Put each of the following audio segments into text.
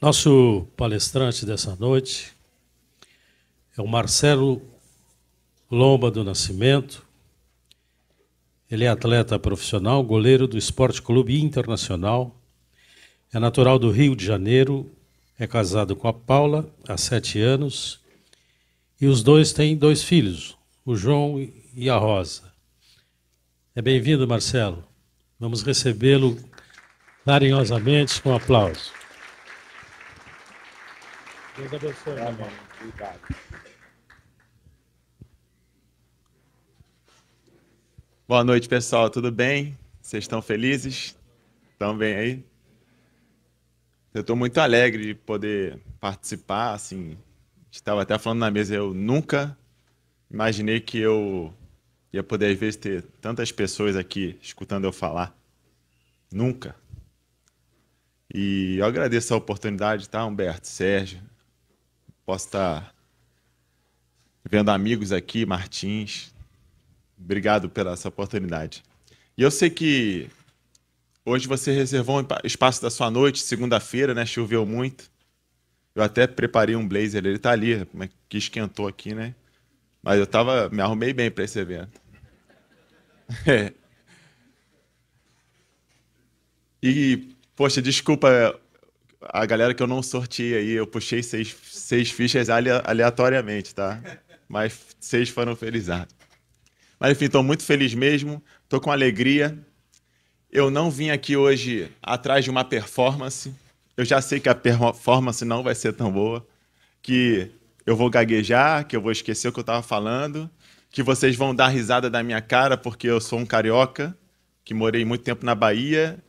Nosso palestrante dessa noite é o Marcelo Lomba do Nascimento. Ele é atleta profissional, goleiro do Esporte Clube Internacional. É natural do Rio de Janeiro, é casado com a Paula há sete anos e os dois têm dois filhos, o João e a Rosa. É bem-vindo, Marcelo. Vamos recebê-lo carinhosamente com um aplauso. Deus abençoe. Amém. Obrigado. Boa noite, pessoal. Tudo bem? Vocês estão felizes? Estão bem aí? Eu estou muito alegre de poder participar. Assim, estava até falando na mesa. Eu nunca imaginei que eu ia poder às vezes ter tantas pessoas aqui escutando eu falar. Nunca. E eu agradeço a oportunidade, tá, Humberto, Sérgio, Posso estar vendo amigos aqui, Martins. Obrigado pela essa oportunidade. E eu sei que hoje você reservou um espaço da sua noite, segunda-feira, né? Choveu muito. Eu até preparei um blazer, ele está ali, que esquentou aqui, né? Mas eu tava, me arrumei bem para esse evento. É. E, poxa, desculpa a galera que eu não sorteei aí, eu puxei seis, seis fichas aleatoriamente, tá? Mas seis foram felizardos. Mas enfim, estou muito feliz mesmo, estou com alegria. Eu não vim aqui hoje atrás de uma performance. Eu já sei que a performance não vai ser tão boa, que eu vou gaguejar, que eu vou esquecer o que eu estava falando, que vocês vão dar risada da minha cara porque eu sou um carioca, que morei muito tempo na Bahia,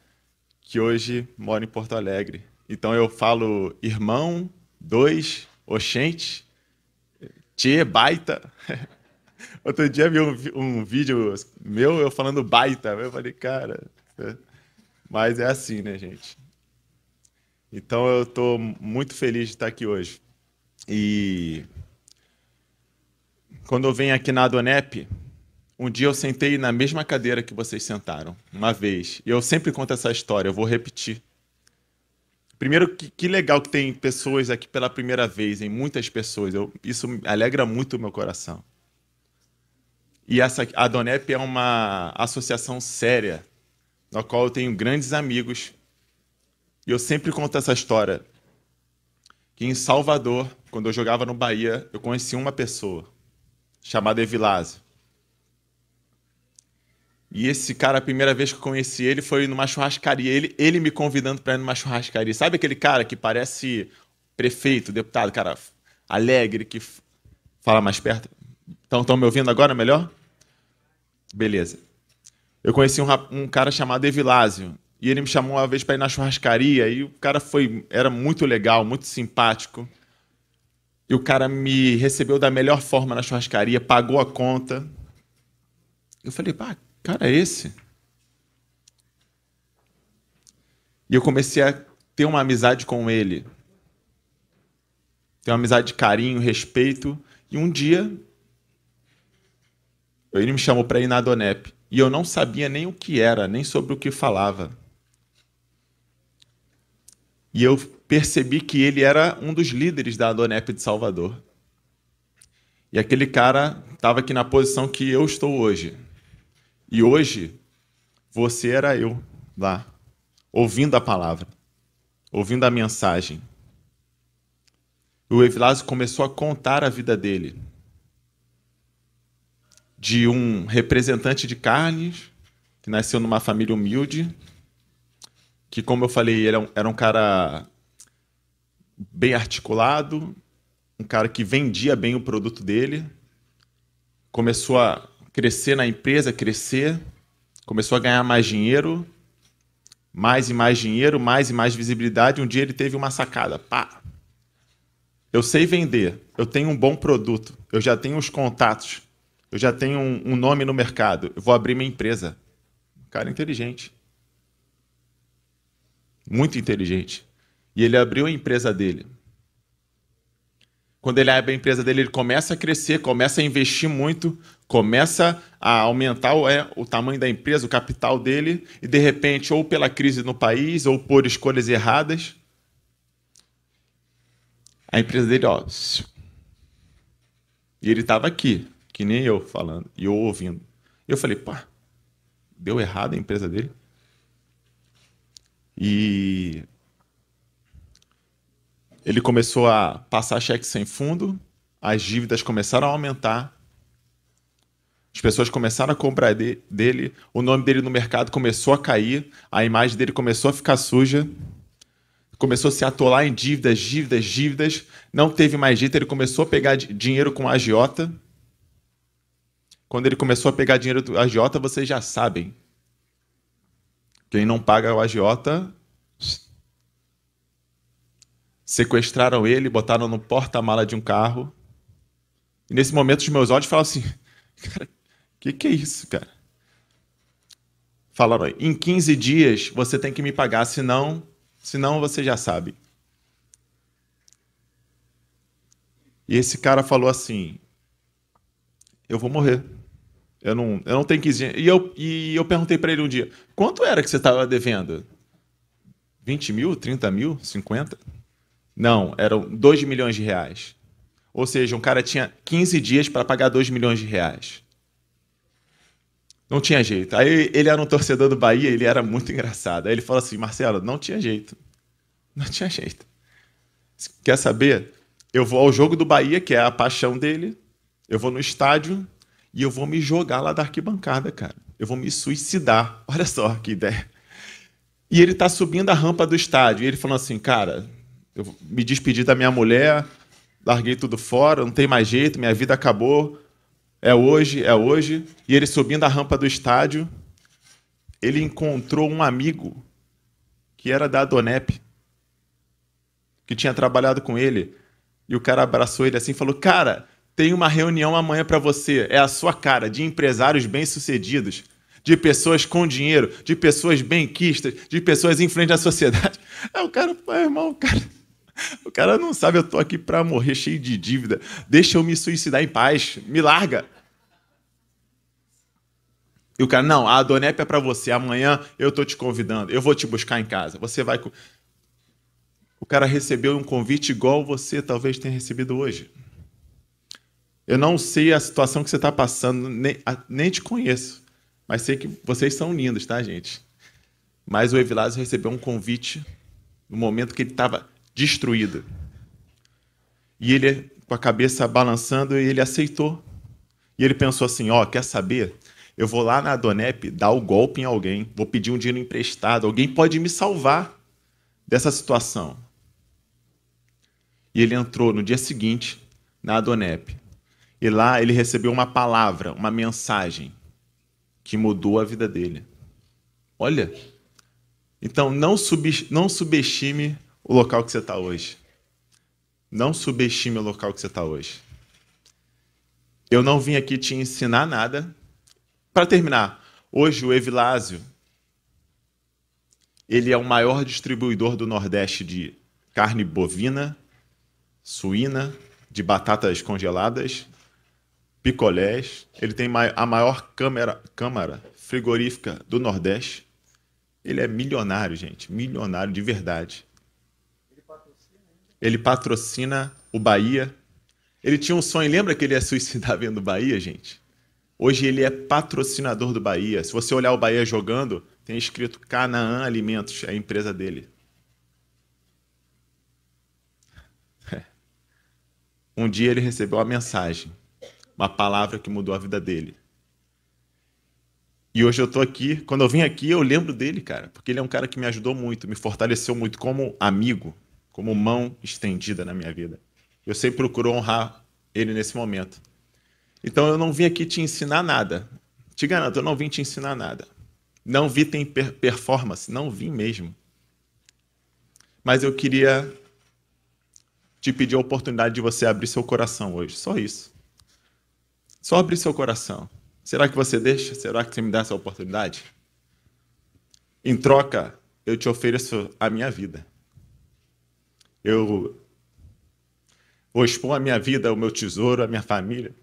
que hoje moro em Porto Alegre. Então eu falo irmão, dois, oxente, tchê, baita. Outro dia vi um, um, vídeo meu eu falando baita. Eu falei, cara. Mas é assim, né, gente? Então eu estou muito feliz de estar aqui hoje. E quando eu venho aqui na Adonep, um dia eu sentei na mesma cadeira que vocês sentaram, uma vez. E eu sempre conto essa história, eu vou repetir. Primeiro, que, que, legal que tem pessoas aqui pela primeira vez, em muitas pessoas. Eu, isso alegra muito o meu coração. E essa, a Donep é uma associação séria, na qual eu tenho grandes amigos. E eu sempre conto essa história. Que em Salvador, quando eu jogava no Bahia, eu conheci uma pessoa chamada Evilásio. E esse cara, a primeira vez que eu conheci ele foi numa churrascaria. Ele, ele me convidando para ir numa churrascaria. Sabe aquele cara que parece prefeito, deputado, cara alegre, que fala mais perto? Estão me ouvindo agora melhor? Beleza. Eu conheci um, um cara chamado Evilásio. E ele me chamou uma vez para ir na churrascaria. E o cara foi, era muito legal, muito simpático. E o cara me recebeu da melhor forma na churrascaria, pagou a conta. Eu falei, pá, cara é esse? E eu comecei a ter uma amizade com ele. Ter uma amizade de carinho, respeito. E um dia, ele me chamou para ir na Adonep. E eu não sabia nem o que era, nem sobre o que falava. E eu percebi que ele era um dos líderes da Adonep de Salvador. E aquele cara estava aqui na posição que eu estou hoje. E hoje, você era eu lá, ouvindo a palavra, ouvindo a mensagem. O Evilásio começou a contar a vida dele. De um representante de carnes, que nasceu numa família humilde, que, como eu falei, era um, era um cara bem articulado, um cara que vendia bem o produto dele, começou a crescer na empresa, crescer, começou a ganhar mais dinheiro, mais e mais dinheiro, mais e mais visibilidade. Um dia ele teve uma sacada, pá. Eu sei vender, eu tenho um bom produto, eu já tenho os contatos, eu já tenho um, um nome no mercado, eu vou abrir minha empresa. cara inteligente. Muito inteligente. E ele abriu a empresa dele. Quando ele abre a empresa dele, ele começa a crescer, começa a investir muito, começa a aumentar é, o tamanho da empresa, o capital dele, e de repente, ou pela crise no país, ou por escolhas erradas, A empresa dele, ó. E ele estava aqui, que nem eu falando, e eu ouvindo. Eu falei, pá, deu errado a empresa dele. E ele começou a passar cheque sem fundo, as dívidas começaram a aumentar, as pessoas começaram a comprar dele, o nome dele no mercado começou a cair, a imagem dele começou a ficar suja, começou a se atolar em dívidas, dívidas, dívidas, não teve mais jeito, ele começou a pegar dinheiro com a agiota. Quando ele começou a pegar dinheiro do agiota, vocês já sabem. Quem não paga o agiota sequestraram ele, botaram no porta-mala de um carro. E nesse momento os meus olhos falam assim: Cara, que, que é isso, cara? Falaram: Em 15 dias você tem que me pagar, senão, senão você já sabe. E esse cara falou assim: Eu vou morrer. Eu não, eu não tenho 15 dias. E eu, e eu perguntei para ele um dia: Quanto era que você estava devendo? 20 mil? 30 mil? 50? Não, eram 2 milhões de reais. Ou seja, um cara tinha 15 dias para pagar 2 milhões de reais. Não tinha jeito. Aí ele era um torcedor do Bahia, ele era muito engraçado. Aí ele falou assim: Marcelo, não tinha jeito. Não tinha jeito. Quer saber? Eu vou ao jogo do Bahia, que é a paixão dele. Eu vou no estádio e eu vou me jogar lá da arquibancada, cara. Eu vou me suicidar. Olha só que ideia. E ele tá subindo a rampa do estádio. E ele falou assim, cara, eu me despedi da minha mulher, larguei tudo fora, não tem mais jeito, minha vida acabou. É hoje, é hoje. E ele subindo a rampa do estádio, ele encontrou um amigo que era da Adonep, que tinha trabalhado com ele. E o cara abraçou ele assim e falou: Cara, tem uma reunião amanhã para você. É a sua cara de empresários bem-sucedidos, de pessoas com dinheiro, de pessoas bem-quistas, de pessoas influentes na sociedade. Aí o cara, pô, irmão, cara o cara não sabe, eu tô aqui para morrer cheio de dívida. Deixa eu me suicidar em paz. Me larga. E o cara, não, a Adonep é para você. Amanhã eu tô te convidando. Eu vou te buscar em casa. Você vai. O cara recebeu um convite igual você talvez tenha recebido hoje. Eu não sei a situação que você está passando, nem, nem te conheço. Mas sei que vocês são lindos, tá, gente? Mas o Evilásio recebeu um convite no momento que ele estava destruída. E ele, com a cabeça balançando, ele aceitou. E ele pensou assim: ó, oh, quer saber? Eu vou lá na Donep dar o golpe em alguém, vou pedir um dinheiro emprestado, alguém pode me salvar dessa situação. E ele entrou no dia seguinte na Adonep. E lá ele recebeu uma palavra, uma mensagem que mudou a vida dele. Olha, então não, sub, não subestime o local que você está hoje. Não subestime o local que você está hoje. Eu não vim aqui te ensinar nada. Para terminar, hoje o Evilásio ele é o maior distribuidor do Nordeste de carne bovina, suína, de batatas congeladas, picolés. Ele tem a maior câmara, câmara frigorífica do Nordeste. Ele é milionário, gente, milionário de verdade ele patrocina o Bahia. Ele tinha um sonho, lembra que ele ia suicidar vendo o Bahia, gente? Hoje ele é patrocinador do Bahia. Se você olhar o Bahia jogando, tem escrito Canaã Alimentos, é a empresa dele. Um dia ele recebeu uma mensagem, uma palavra que mudou a vida dele. E hoje eu estou aqui. Quando eu vim aqui, eu lembro dele, cara, porque ele é um cara que me ajudou muito, me fortaleceu muito como amigo, como mão estendida na minha vida. Eu sempre procuro honrar ele nesse momento. Então eu não vim aqui te ensinar nada. Te garanto, eu não vim te ensinar nada. Não vi tem performance, não vim mesmo. Mas eu queria te pedir a oportunidade de você abrir seu coração hoje. Só isso. Só abrir seu coração. Será que você deixa? Será que você me dá essa oportunidade? Em troca, eu te ofereço a minha vida. Eu vou expor a minha vida, o meu tesouro, a minha família.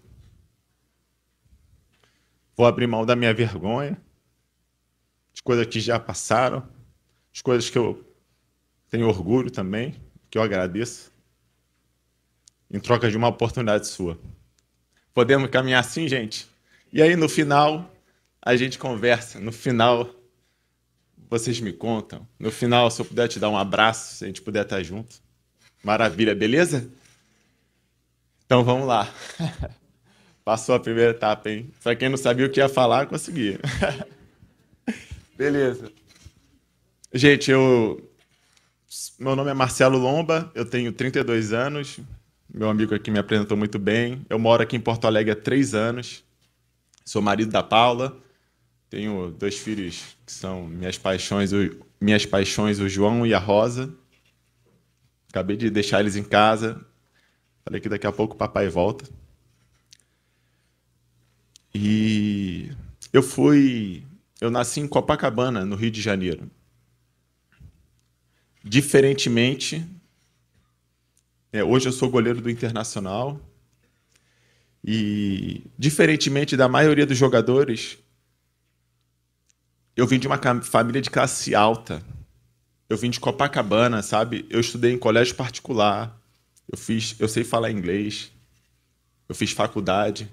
Vou abrir mão da minha vergonha, de coisas que já passaram, de coisas que eu tenho orgulho também, que eu agradeço. em troca de uma oportunidade sua. Podemos caminhar assim, gente? E aí, no final, a gente conversa. No final, vocês me contam. No final, se eu puder te dar um abraço, se a gente puder estar junto. Maravilha, beleza? Então vamos lá. Passou a primeira etapa, hein? Para quem não sabia o que ia falar, consegui. beleza. Gente, eu. Meu nome é Marcelo Lomba, eu tenho 32 anos. Meu amigo aqui me apresentou muito bem. Eu moro aqui em Porto Alegre há três anos. Sou marido da Paula. Tenho dois filhos que são minhas paixões, o, minhas paixões, o João e a Rosa. Acabei de deixar eles em casa. Falei que daqui a pouco o papai volta. E eu fui, eu nasci em Copacabana, no Rio de Janeiro. Diferentemente, é, hoje eu sou goleiro do Internacional. E diferentemente da maioria dos jogadores, eu vim de uma família de classe alta. Eu vim de Copacabana, sabe? Eu estudei em colégio particular. Eu fiz, eu sei falar inglês. Eu fiz faculdade.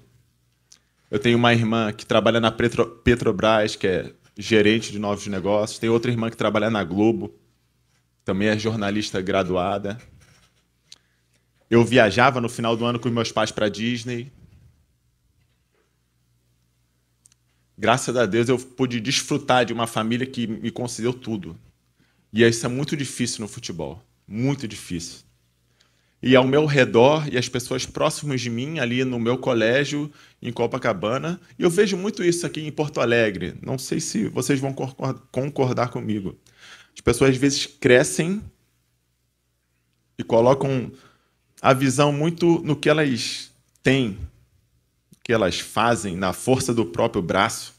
Eu tenho uma irmã que trabalha na Petro, Petrobras, que é gerente de novos negócios. Tem outra irmã que trabalha na Globo, também é jornalista graduada. Eu viajava no final do ano com meus pais para Disney. graças a Deus eu pude desfrutar de uma família que me concedeu tudo. E isso é muito difícil no futebol, muito difícil. E ao meu redor e as pessoas próximas de mim, ali no meu colégio em Copacabana, e eu vejo muito isso aqui em Porto Alegre. Não sei se vocês vão concordar comigo. As pessoas às vezes crescem e colocam a visão muito no que elas têm, que elas fazem na força do próprio braço,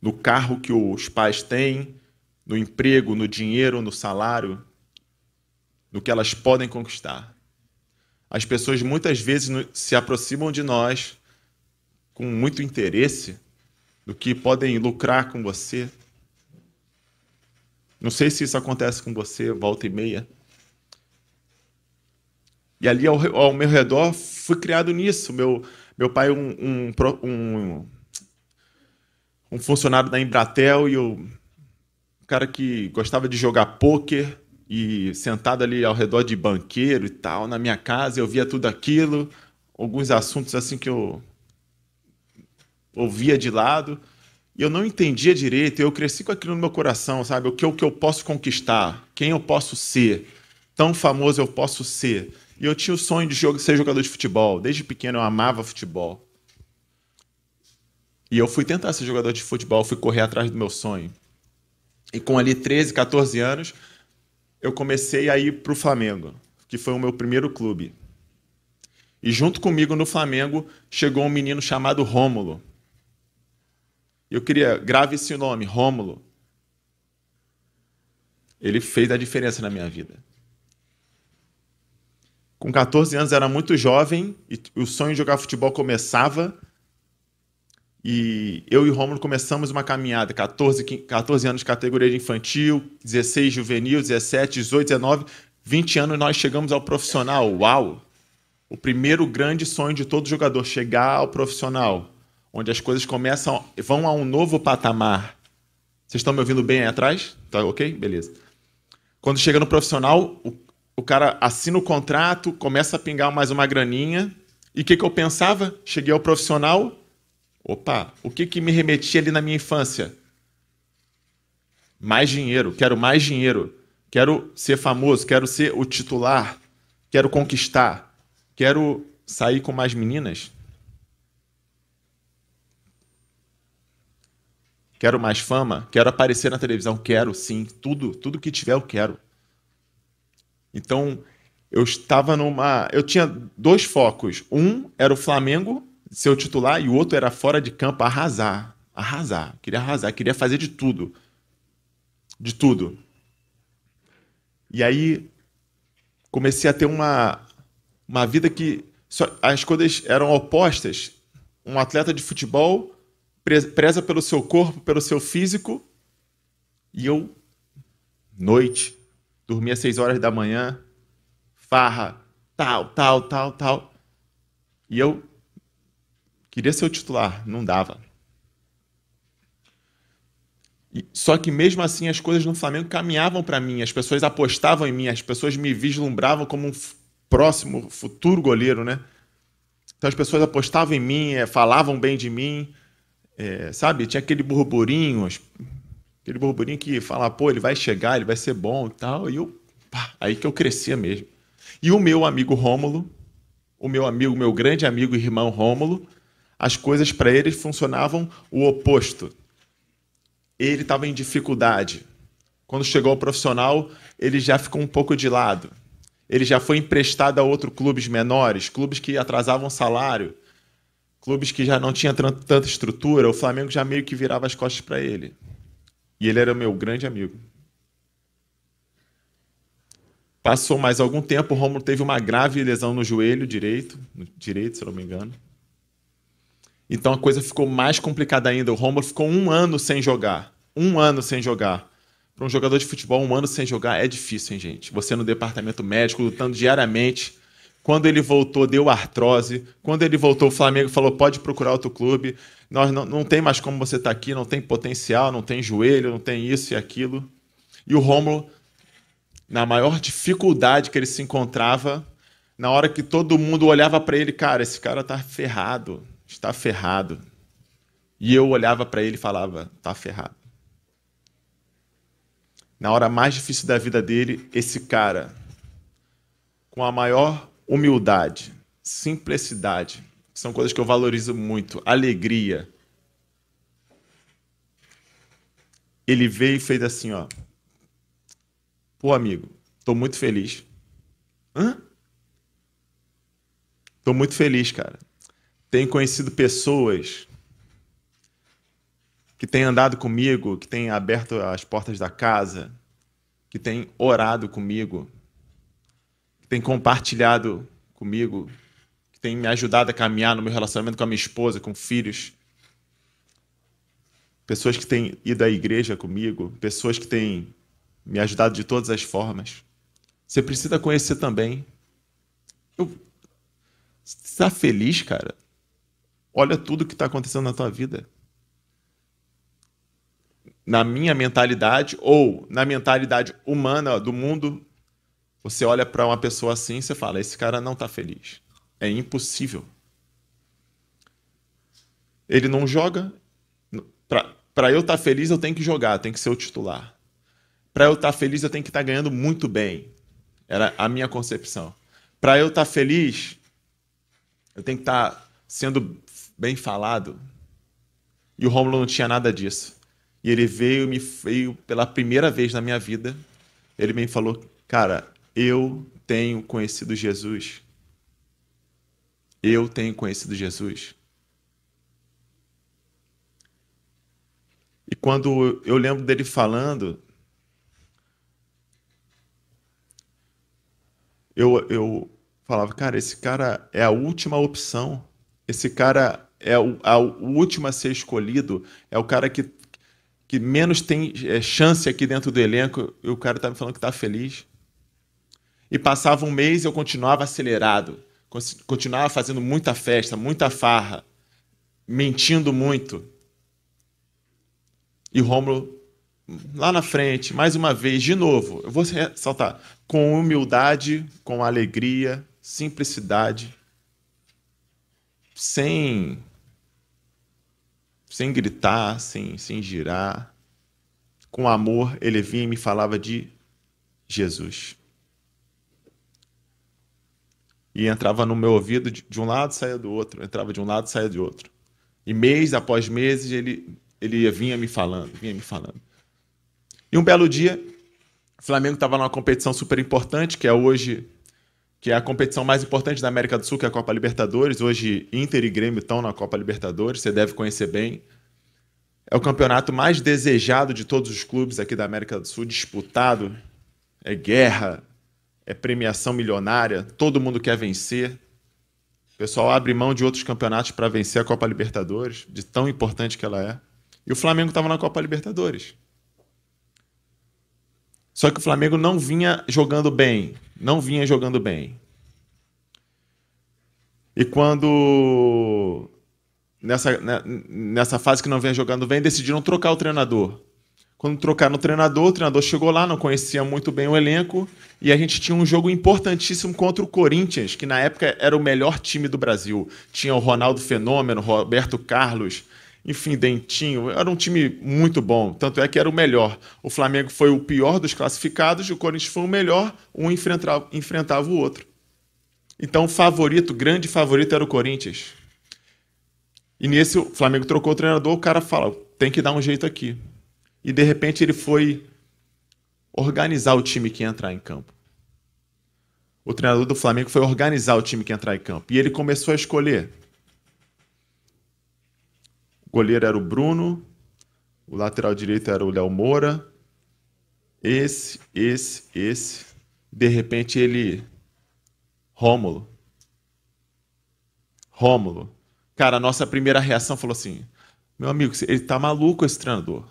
no carro que os pais têm, no emprego, no dinheiro, no salário, no que elas podem conquistar. As pessoas muitas vezes se aproximam de nós com muito interesse do que podem lucrar com você. Não sei se isso acontece com você, volta e meia. E ali ao, ao meu redor fui criado nisso. Meu, meu pai um, um, um, um funcionário da Embratel e um cara que gostava de jogar pôquer e sentado ali ao redor de banqueiro e tal, na minha casa, eu via tudo aquilo, alguns assuntos assim que eu ouvia de lado, e eu não entendia direito, eu cresci com aquilo no meu coração, sabe? O que, o que eu posso conquistar, quem eu posso ser, tão famoso eu posso ser. E eu tinha o sonho de ser jogador de futebol. Desde pequeno eu amava futebol. E eu fui tentar ser jogador de futebol, fui correr atrás do meu sonho. E com ali 13, 14 anos, eu comecei a ir para o Flamengo, que foi o meu primeiro clube. E junto comigo no Flamengo chegou um menino chamado Rômulo. Eu queria, grave esse nome, Rômulo. Ele fez a diferença na minha vida. Com 14 anos era muito jovem e o sonho de jogar futebol começava. E eu e o Romulo começamos uma caminhada, 14, 14 anos de categoria de infantil, 16 juvenil, 17, 18, 19, 20 anos nós chegamos ao profissional. Uau! O primeiro grande sonho de todo jogador, chegar ao profissional, onde as coisas começam, vão a um novo patamar. Vocês estão me ouvindo bem aí atrás? Tá ok? Beleza. Quando chega no profissional, o, o cara assina o contrato, começa a pingar mais uma graninha. E o que, que eu pensava? Cheguei ao profissional. Opa, o que, que me remetia ali na minha infância? Mais dinheiro, quero mais dinheiro. Quero ser famoso, quero ser o titular, quero conquistar, quero sair com mais meninas. Quero mais fama, quero aparecer na televisão, quero sim, tudo, tudo que tiver eu quero. Então, eu estava numa. Eu tinha dois focos. Um era o Flamengo ser o titular e o outro era fora de campo arrasar. Arrasar. Queria arrasar, queria fazer de tudo. De tudo. E aí comecei a ter uma, uma vida que só, as coisas eram opostas. Um atleta de futebol preza pelo seu corpo, pelo seu físico, e eu, noite, dormia seis horas da manhã, farra, tal, tal, tal, tal. E eu queria ser o titular, não dava. Só que mesmo assim as coisas no Flamengo caminhavam para mim, as pessoas apostavam em mim, as pessoas me vislumbravam como um próximo futuro goleiro, né? Então as pessoas apostavam em mim, é, falavam bem de mim, é, sabe? Tinha aquele burburinho, aquele burburinho que fala, pô, ele vai chegar, ele vai ser bom e tal. E eu, pá, aí que eu crescia mesmo. E o meu amigo Rômulo, o meu amigo, meu grande amigo irmão Rômulo, as coisas para ele funcionavam o oposto ele estava em dificuldade. Quando chegou ao profissional, ele já ficou um pouco de lado. Ele já foi emprestado a outros clubes menores, clubes que atrasavam salário, clubes que já não tinham tanta estrutura. O Flamengo já meio que virava as costas para ele. E ele era meu grande amigo. Passou mais algum tempo, o Romulo teve uma grave lesão no joelho direito, no direito, se não me engano. Então a coisa ficou mais complicada ainda. O Romulo ficou um ano sem jogar. Um ano sem jogar. Para um jogador de futebol, um ano sem jogar é difícil, hein, gente? Você no departamento médico, lutando diariamente. Quando ele voltou, deu artrose. Quando ele voltou, o Flamengo falou: pode procurar outro clube. Nós não, não tem mais como você estar tá aqui, não tem potencial, não tem joelho, não tem isso e aquilo. E o Romulo, na maior dificuldade que ele se encontrava, na hora que todo mundo olhava para ele, cara, esse cara tá ferrado, está ferrado. E eu olhava para ele e falava: está ferrado. Na hora mais difícil da vida dele, esse cara, com a maior humildade, simplicidade, são coisas que eu valorizo muito, alegria. Ele veio e fez assim, ó. Pô, amigo, tô muito feliz. Hã? Tô muito feliz, cara. Tenho conhecido pessoas que têm andado comigo, que têm aberto as portas da casa, que têm orado comigo, que têm compartilhado comigo, que têm me ajudado a caminhar no meu relacionamento com a minha esposa, com filhos. Pessoas que têm ido à igreja comigo, pessoas que têm me ajudado de todas as formas. Você precisa conhecer também. Eu... Você está feliz, cara? Olha tudo que está acontecendo na tua vida. Na minha mentalidade, ou na mentalidade humana do mundo, você olha para uma pessoa assim e você fala: esse cara não está feliz. É impossível. Ele não joga. Para eu estar tá feliz, eu tenho que jogar, tem que ser o titular. Para eu estar tá feliz, eu tenho que estar tá ganhando muito bem. Era a minha concepção. Para eu estar tá feliz, eu tenho que estar tá sendo bem falado. E o Rômulo não tinha nada disso. E ele veio, me veio pela primeira vez na minha vida. Ele me falou: Cara, eu tenho conhecido Jesus. Eu tenho conhecido Jesus. E quando eu lembro dele falando, eu, eu falava, cara, esse cara é a última opção esse cara é o, a, o último a ser escolhido, é o cara que, que menos tem é, chance aqui dentro do elenco, e o cara está me falando que está feliz. E passava um mês eu continuava acelerado, continuava fazendo muita festa, muita farra, mentindo muito. E Rômulo, lá na frente, mais uma vez, de novo, eu vou ressaltar, com humildade, com alegria, simplicidade, sem sem gritar, sem, sem girar. Com amor, ele vinha e me falava de Jesus. E entrava no meu ouvido de, de um lado, saía do outro. Entrava de um lado, saía do outro. E mês após mês ele, ele vinha me falando, vinha me falando. E um belo dia, o Flamengo estava numa competição super importante, que é hoje que é a competição mais importante da América do Sul, que é a Copa Libertadores. Hoje, Inter e Grêmio estão na Copa Libertadores, você deve conhecer bem. É o campeonato mais desejado de todos os clubes aqui da América do Sul, disputado. É guerra, é premiação milionária, todo mundo quer vencer. O pessoal abre mão de outros campeonatos para vencer a Copa Libertadores, de tão importante que ela é. E o Flamengo estava na Copa Libertadores. Só que o Flamengo não vinha jogando bem. Não vinha jogando bem. E quando nessa, né, nessa fase que não vem jogando bem, decidiram trocar o treinador. Quando trocaram o treinador, o treinador chegou lá, não conhecia muito bem o elenco, e a gente tinha um jogo importantíssimo contra o Corinthians, que na época era o melhor time do Brasil. Tinha o Ronaldo Fenômeno, Roberto Carlos, enfim, Dentinho. Era um time muito bom, tanto é que era o melhor. O Flamengo foi o pior dos classificados, e o Corinthians foi o melhor, um enfrentava, enfrentava o outro. Então, favorito, grande favorito, era o Corinthians. E nesse, o Flamengo trocou o treinador, o cara fala: tem que dar um jeito aqui e de repente ele foi organizar o time que ia entrar em campo. O treinador do Flamengo foi organizar o time que ia entrar em campo. E ele começou a escolher. O goleiro era o Bruno, o lateral direito era o Léo Moura, esse, esse, esse. De repente ele. Rômulo. Rômulo. Cara, a nossa primeira reação falou assim: meu amigo, ele tá maluco esse treinador.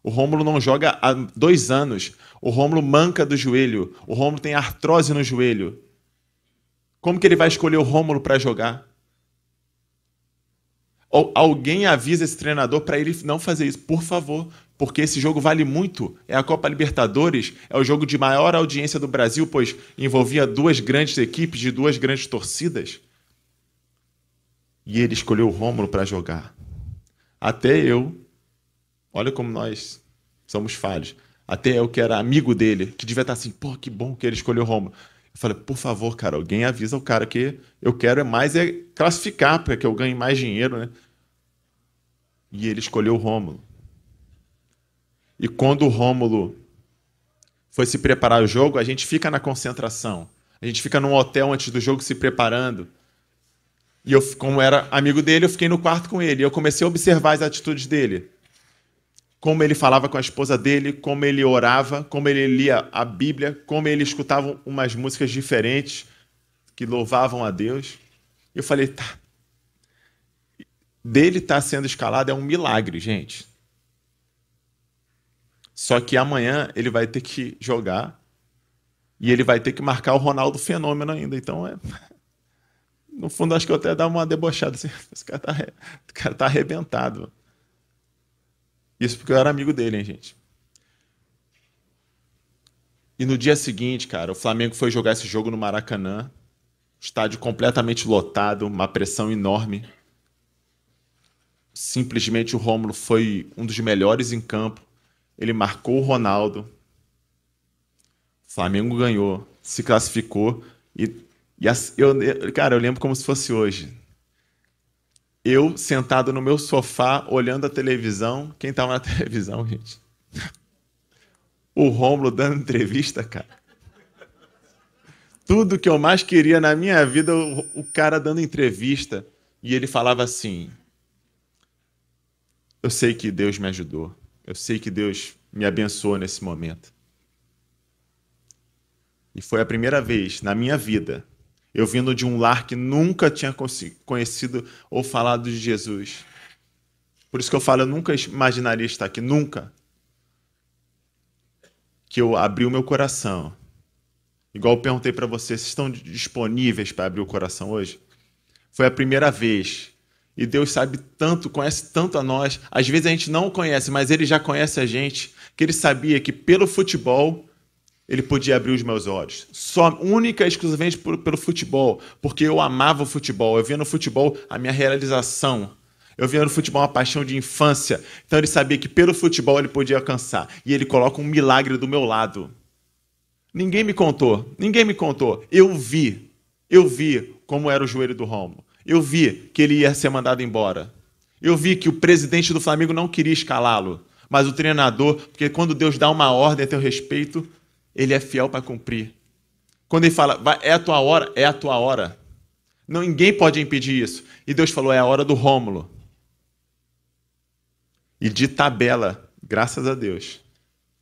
O Rômulo não joga há dois anos. O Rômulo manca do joelho. O Rômulo tem artrose no joelho. Como que ele vai escolher o Rômulo para jogar? Alguém avisa esse treinador para ele não fazer isso, por favor, porque esse jogo vale muito. É a Copa Libertadores, é o jogo de maior audiência do Brasil, pois envolvia duas grandes equipes de duas grandes torcidas. E ele escolheu o Rômulo para jogar. Até eu Olha como nós somos falhos. Até eu que era amigo dele, que devia estar assim, pô, que bom que ele escolheu Roma. Falei, por favor, cara, alguém avisa o cara que eu quero é mais é classificar para que eu ganhe mais dinheiro, né? E ele escolheu o Rômulo. E quando o Rômulo foi se preparar o jogo, a gente fica na concentração. A gente fica num hotel antes do jogo se preparando. E eu, como era amigo dele, eu fiquei no quarto com ele. E eu comecei a observar as atitudes dele como ele falava com a esposa dele, como ele orava, como ele lia a Bíblia, como ele escutava umas músicas diferentes que louvavam a Deus. Eu falei, tá. Dele estar tá sendo escalado é um milagre, gente. Só que amanhã ele vai ter que jogar e ele vai ter que marcar o Ronaldo Fenômeno ainda. Então, é... no fundo, acho que eu até dar uma debochada. Assim, esse cara tá, o cara tá arrebentado. Isso porque eu era amigo dele, hein, gente. E no dia seguinte, cara, o Flamengo foi jogar esse jogo no Maracanã. Estádio completamente lotado, uma pressão enorme. Simplesmente o Rômulo foi um dos melhores em campo. Ele marcou o Ronaldo. O Flamengo ganhou, se classificou. E, e eu, cara, eu lembro como se fosse hoje eu sentado no meu sofá, olhando a televisão. Quem estava na televisão, gente? O Rômulo dando entrevista, cara. Tudo que eu mais queria na minha vida, o, o cara dando entrevista. E ele falava assim: Eu sei que Deus me ajudou. Eu sei que Deus me abençoou nesse momento. E foi a primeira vez na minha vida eu vindo de um lar que nunca tinha conhecido ou falado de Jesus. Por isso que eu falo, eu nunca imaginaria estar aqui, nunca. Que eu abri o meu coração. Igual eu perguntei para vocês, vocês estão disponíveis para abrir o coração hoje? Foi a primeira vez. E Deus sabe tanto, conhece tanto a nós. Às vezes a gente não conhece, mas Ele já conhece a gente. Que Ele sabia que pelo futebol ele podia abrir os meus olhos. Só única e exclusivamente por, pelo futebol, porque eu amava o futebol. Eu via no futebol a minha realização. Eu via no futebol uma paixão de infância. Então ele sabia que pelo futebol ele podia alcançar. E ele coloca um milagre do meu lado. Ninguém me contou, ninguém me contou. Eu vi, eu vi como era o joelho do Romo. Eu vi que ele ia ser mandado embora. Eu vi que o presidente do Flamengo não queria escalá-lo, mas o treinador, porque quando Deus dá uma ordem a teu respeito, ele é fiel para cumprir. Quando ele fala, é a tua hora, é a tua hora. Não, ninguém pode impedir isso. E Deus falou, é a hora do Rômulo. E de tabela, graças a Deus,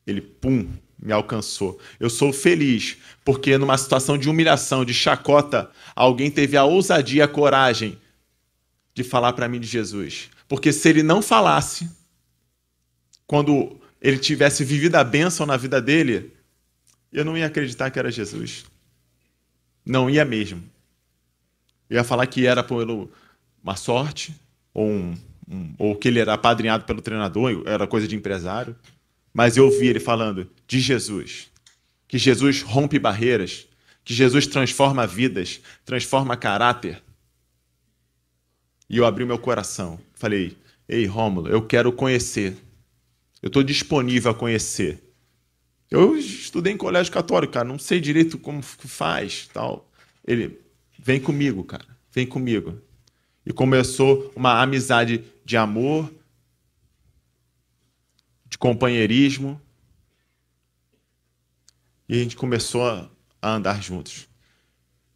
ele, pum, me alcançou. Eu sou feliz, porque numa situação de humilhação, de chacota, alguém teve a ousadia, a coragem de falar para mim de Jesus. Porque se ele não falasse, quando ele tivesse vivido a bênção na vida dele, eu não ia acreditar que era Jesus. Não ia mesmo. Eu ia falar que era por uma sorte, ou, um, um, ou que ele era apadrinhado pelo treinador, era coisa de empresário. Mas eu ouvi ele falando de Jesus. Que Jesus rompe barreiras, que Jesus transforma vidas, transforma caráter. E eu abri meu coração. Falei: Ei, Rômulo, eu quero conhecer. Eu estou disponível a conhecer. Eu estudei em colégio católico, cara, não sei direito como faz, tal. Ele, vem comigo, cara, vem comigo. E começou uma amizade de amor, de companheirismo. E a gente começou a andar juntos.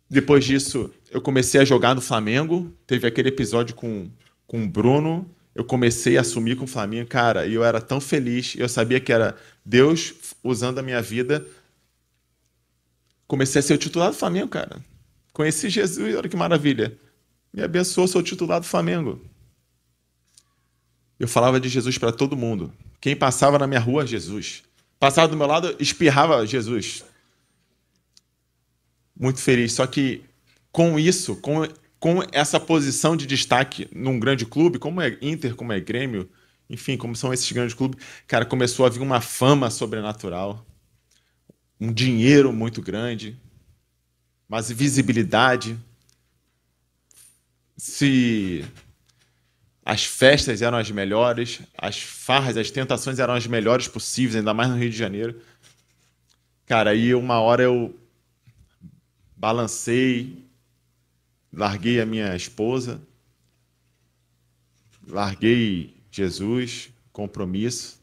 Depois disso, eu comecei a jogar no Flamengo. Teve aquele episódio com, com o Bruno. Eu comecei a assumir com o Flamengo, cara, e eu era tão feliz. Eu sabia que era Deus usando a minha vida. Comecei a ser o titular do Flamengo, cara. Conheci Jesus, olha que maravilha. Me abençoou, sou o titular do Flamengo. Eu falava de Jesus para todo mundo. Quem passava na minha rua, Jesus. Passava do meu lado, espirrava Jesus. Muito feliz. Só que com isso, com, com essa posição de destaque num grande clube, como é Inter, como é Grêmio, enfim, como são esses grandes clubes, cara, começou a vir uma fama sobrenatural, um dinheiro muito grande, mas visibilidade. Se as festas eram as melhores, as farras, as tentações eram as melhores possíveis, ainda mais no Rio de Janeiro. Cara, aí uma hora eu balancei, larguei a minha esposa, larguei Jesus, compromisso,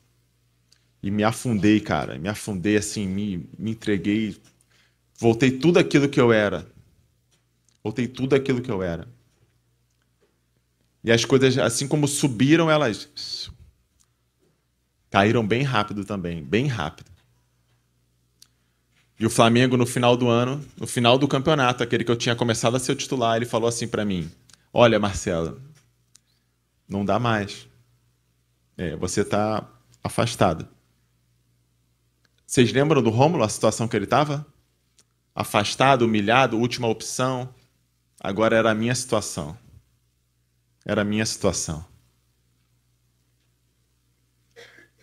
e me afundei, cara. Me afundei assim, me, me entreguei. Voltei tudo aquilo que eu era. Voltei tudo aquilo que eu era. E as coisas, assim como subiram, elas caíram bem rápido também, bem rápido. E o Flamengo, no final do ano, no final do campeonato, aquele que eu tinha começado a ser o titular, ele falou assim para mim: Olha, Marcelo, não dá mais. É, você está afastado. Vocês lembram do Rômulo, a situação que ele estava? Afastado, humilhado, última opção. Agora era a minha situação. Era a minha situação.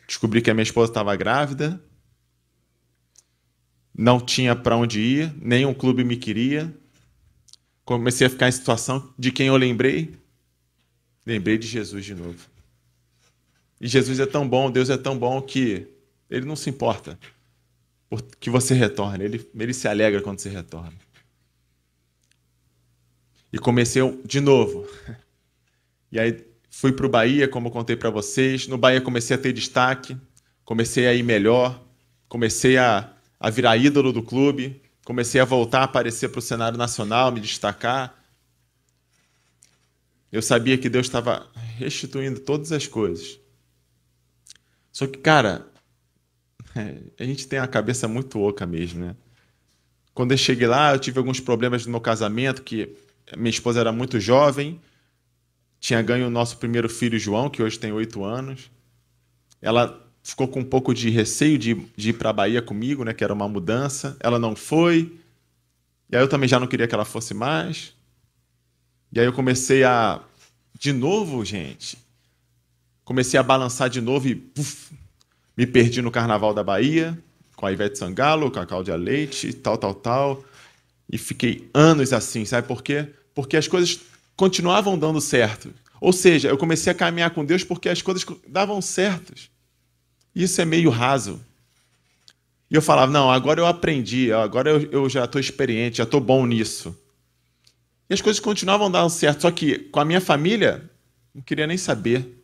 Descobri que a minha esposa estava grávida, não tinha para onde ir, nenhum clube me queria. Comecei a ficar em situação de quem eu lembrei. Lembrei de Jesus de novo. E Jesus é tão bom, Deus é tão bom que ele não se importa que você retorne. Ele, ele se alegra quando você retorna. E comecei de novo. E aí fui para o Bahia, como contei para vocês. No Bahia comecei a ter destaque, comecei a ir melhor, comecei a, a virar ídolo do clube, comecei a voltar a aparecer para o cenário nacional, me destacar. Eu sabia que Deus estava restituindo todas as coisas. Só que, cara, a gente tem a cabeça muito oca mesmo, né? Quando eu cheguei lá, eu tive alguns problemas no meu casamento, que minha esposa era muito jovem, tinha ganho o nosso primeiro filho, João, que hoje tem oito anos. Ela ficou com um pouco de receio de, de ir para a Bahia comigo, né, que era uma mudança. Ela não foi. E aí eu também já não queria que ela fosse mais. E aí eu comecei a, de novo, gente, comecei a balançar de novo e me perdi no Carnaval da Bahia, com a Ivete Sangalo, com a Cláudia Leite, tal, tal, tal. E fiquei anos assim, sabe por quê? Porque as coisas continuavam dando certo. Ou seja, eu comecei a caminhar com Deus porque as coisas davam certas. Isso é meio raso. E eu falava, não, agora eu aprendi, agora eu, eu já estou experiente, já estou bom nisso. E as coisas continuavam dando certo, só que com a minha família, não queria nem saber.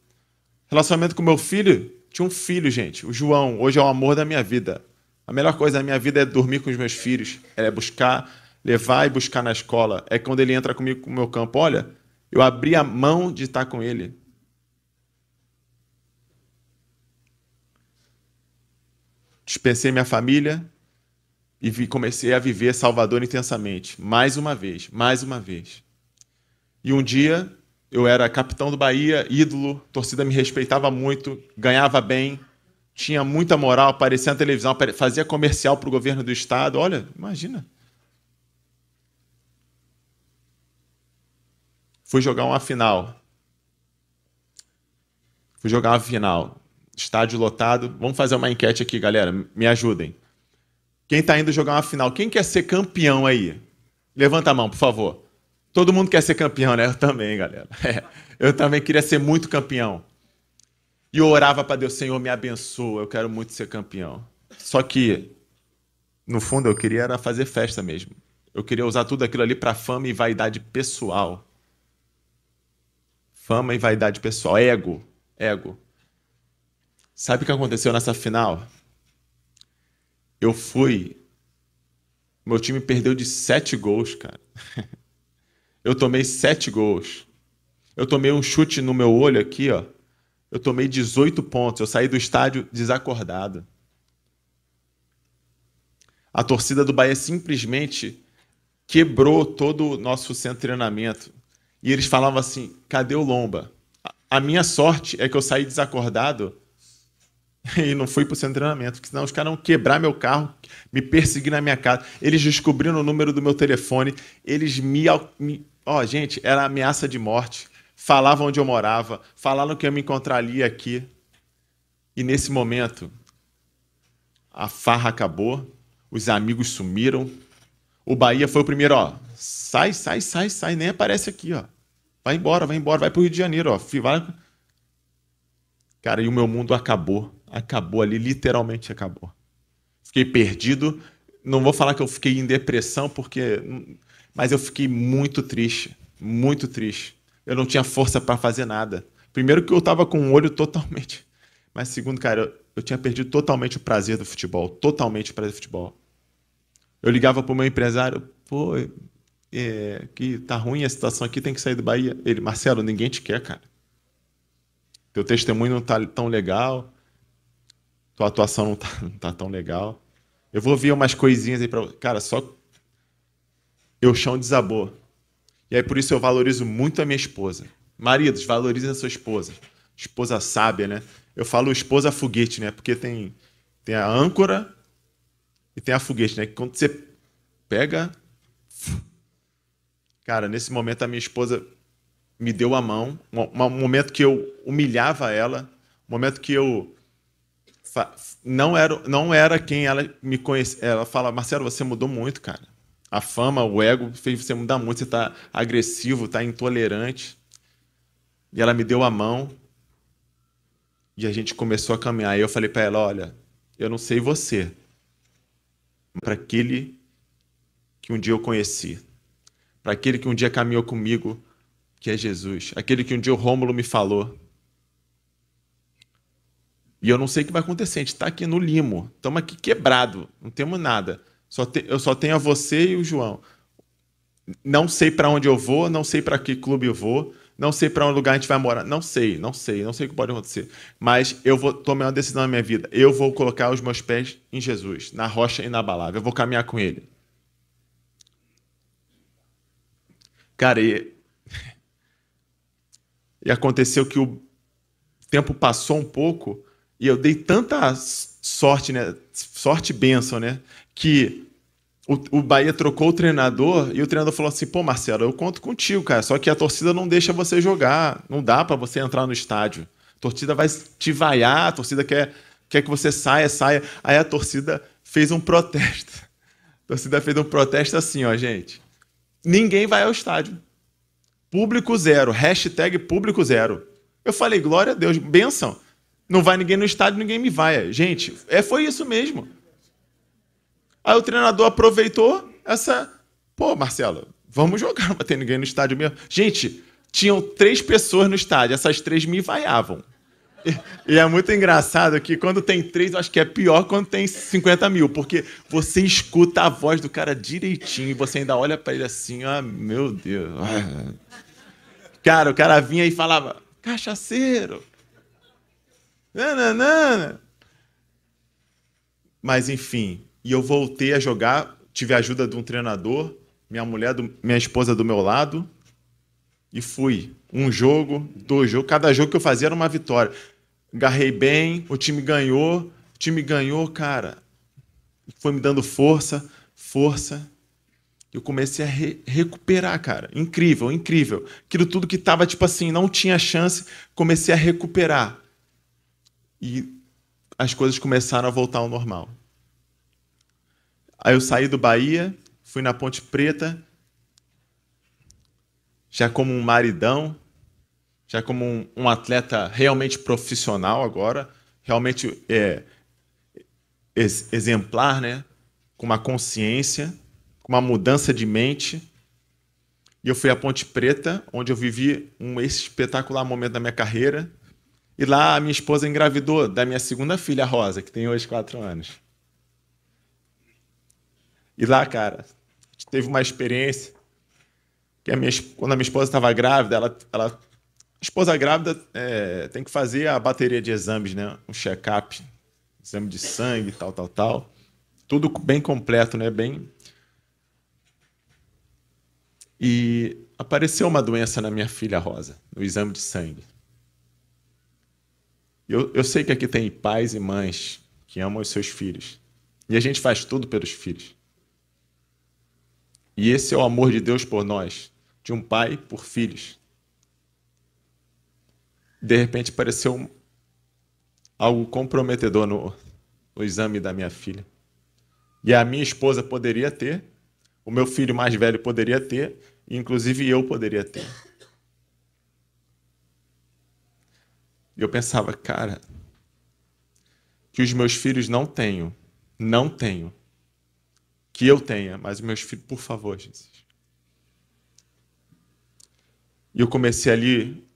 Relacionamento com meu filho, tinha um filho, gente, o João, hoje é o amor da minha vida. A melhor coisa da minha vida é dormir com os meus filhos, é buscar, levar e buscar na escola. É quando ele entra comigo no meu campo, olha, eu abri a mão de estar com ele. Dispensei minha família e comecei a viver Salvador intensamente, mais uma vez, mais uma vez. E um dia eu era capitão do Bahia, ídolo, torcida me respeitava muito, ganhava bem, tinha muita moral, aparecia na televisão, fazia comercial para o governo do estado. Olha, imagina. Fui jogar uma final. Fui jogar uma final. Estádio lotado. Vamos fazer uma enquete aqui, galera. Me ajudem. Quem está indo jogar uma final? Quem quer ser campeão aí? Levanta a mão, por favor. Todo mundo quer ser campeão, né? Eu também, galera. É, eu também queria ser muito campeão. E eu orava para Deus, Senhor, me abençoa, eu quero muito ser campeão. Só que, no fundo, eu queria era fazer festa mesmo. Eu queria usar tudo aquilo ali para fama e vaidade pessoal. Fama e vaidade pessoal. Ego. Ego. Sabe o que aconteceu nessa final? Eu fui. Meu time perdeu de sete gols, cara. Eu tomei sete gols. Eu tomei um chute no meu olho aqui, ó. Eu tomei 18 pontos. Eu saí do estádio desacordado. A torcida do Bahia simplesmente quebrou todo o nosso centro de treinamento. E eles falavam assim: cadê o Lomba? A minha sorte é que eu saí desacordado e não fui para o centro de treinamento, porque senão os caras iam quebrar meu carro, me perseguir na minha casa. Eles descobriram o número do meu telefone, eles me. ó, oh, gente, era ameaça de morte. Falavam onde eu morava, falaram que eu me encontrar ali e aqui. E nesse momento, a farra acabou, os amigos sumiram. O Bahia foi o primeiro, ó. Sai, sai, sai, sai, nem aparece aqui, ó. Vai embora, vai embora, vai pro Rio de Janeiro, ó. Vai... Cara, e o meu mundo acabou. Acabou ali, literalmente acabou. Fiquei perdido. Não vou falar que eu fiquei em depressão, porque. Mas eu fiquei muito triste. Muito triste. Eu não tinha força para fazer nada. Primeiro que eu tava com o olho totalmente. Mas segundo, cara, eu, eu tinha perdido totalmente o prazer do futebol. Totalmente o prazer do futebol. Eu ligava pro meu empresário, pô, é, que tá ruim a situação aqui, tem que sair do Bahia. Ele, Marcelo, ninguém te quer, cara. Teu testemunho não tá tão legal, tua atuação não tá, não tá tão legal. Eu vou ver umas coisinhas aí para, cara, só eu chão desabou. E aí por isso eu valorizo muito a minha esposa. Maridos, valorizem a sua esposa. Esposa sábia, né? Eu falo esposa foguete, né? Porque tem tem a âncora e tem a foguete, né? Que quando você pega. Cara, nesse momento a minha esposa me deu a mão. Um, momento que eu humilhava ela. Um momento que eu. Não era, não era quem ela me conhecia. Ela fala, Marcelo, você mudou muito, cara. A fama, o ego fez você mudar muito. Você está agressivo, está intolerante. E ela me deu a mão. E a gente começou a caminhar. E eu falei para ela: olha, eu não sei você, para aquele que um dia eu conheci, para aquele que um dia caminhou comigo, que é Jesus, aquele que um dia o Rômulo me falou. E eu não sei o que vai acontecer, a gente está aqui no limo, estamos aqui quebrado, não temos nada. Só te, eu só tenho a você e o João. Não sei para onde eu vou, não sei para que clube eu vou, não sei para onde lugar a gente vai morar. Não sei, não sei, não sei o que pode acontecer. Mas eu vou tomar uma decisão na minha vida. Eu vou colocar os meus pés em Jesus, na rocha inabalável. Eu vou caminhar com Ele. Cara, e, e aconteceu que o tempo passou um pouco e eu dei tanta sorte, né? Sorte e bênção, né? Que o, o Bahia trocou o treinador e o treinador falou assim: pô, Marcelo, eu conto contigo, cara. Só que a torcida não deixa você jogar. Não dá para você entrar no estádio. A torcida vai te vaiar, a torcida quer, quer que você saia, saia. Aí a torcida fez um protesto. A torcida fez um protesto assim, ó, gente. Ninguém vai ao estádio. Público zero. Hashtag público zero. Eu falei, glória a Deus, benção. Não vai ninguém no estádio, ninguém me vai. Gente, é, foi isso mesmo. Aí o treinador aproveitou essa. Pô, Marcelo, vamos jogar, não vai ter ninguém no estádio mesmo. Gente, tinham três pessoas no estádio, essas três me vaiavam. E, é muito engraçado que quando tem três, eu acho que é pior quando tem 50 mil, porque você escuta a voz do cara direitinho e você ainda olha para ele assim, ah, meu Deus. Cara, o cara vinha e falava, cachaceiro. Nananana. Mas enfim, e eu voltei a jogar, tive a ajuda de um treinador, minha mulher, do, minha esposa do meu lado, e fui. Um jogo, dois jogos, cada jogo que eu fazia era uma vitória. Garrei bem, o time ganhou, o time ganhou, cara. Foi me dando força, força. Eu comecei a re recuperar, cara. Incrível, incrível. Aquilo tudo que estava, tipo assim, não tinha chance, comecei a recuperar. E as coisas começaram a voltar ao normal. Aí eu saí do Bahia, fui na Ponte Preta, já como um maridão, já como um, um atleta realmente profissional agora, realmente é, ex exemplar, né? com uma consciência, com uma mudança de mente. E eu fui à Ponte Preta, onde eu vivi um espetacular momento da minha carreira. E lá a minha esposa engravidou da minha segunda filha, Rosa, que tem hoje quatro anos. E lá, cara, teve uma experiência que a minha, quando a minha esposa estava grávida, ela, ela, a esposa grávida é, tem que fazer a bateria de exames, né? Um check-up, exame de sangue, tal, tal, tal. Tudo bem completo, né? Bem. E apareceu uma doença na minha filha Rosa, no exame de sangue. Eu, eu sei que aqui tem pais e mães que amam os seus filhos. E a gente faz tudo pelos filhos. E esse é o amor de Deus por nós, de um pai por filhos. De repente apareceu algo comprometedor no, no exame da minha filha. E a minha esposa poderia ter, o meu filho mais velho poderia ter, inclusive eu poderia ter. E eu pensava, cara, que os meus filhos não tenham, não tenham que eu tenha, mas meus filhos, por favor, Jesus. E eu comecei ali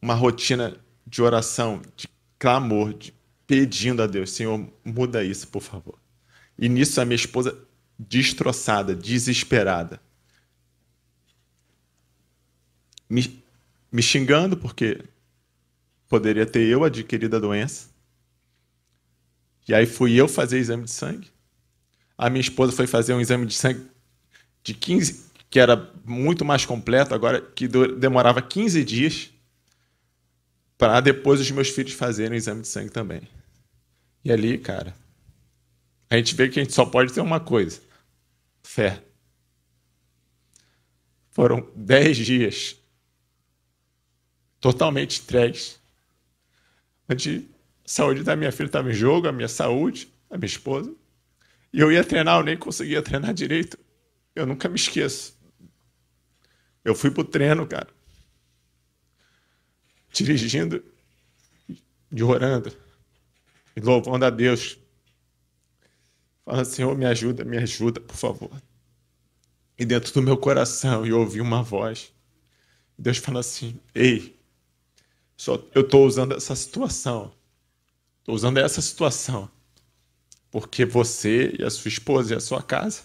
uma rotina de oração, de clamor, de pedindo a Deus, Senhor, muda isso, por favor. E nisso a minha esposa destroçada, desesperada, me, me xingando porque poderia ter eu adquirido a doença. E aí fui eu fazer exame de sangue. A minha esposa foi fazer um exame de sangue de 15, que era muito mais completo, agora que demorava 15 dias para depois os meus filhos fazerem o exame de sangue também. E ali, cara, a gente vê que a gente só pode ter uma coisa: fé. Foram dez dias totalmente entregues, onde a saúde da minha filha estava em jogo, a minha saúde, a minha esposa. E eu ia treinar, eu nem conseguia treinar direito. Eu nunca me esqueço. Eu fui pro treino, cara. Dirigindo e orando. E louvando a Deus. Falando, Senhor, me ajuda, me ajuda, por favor. E dentro do meu coração eu ouvi uma voz. Deus fala assim: Ei, só, eu estou usando essa situação Estou usando essa situação porque você e a sua esposa e a sua casa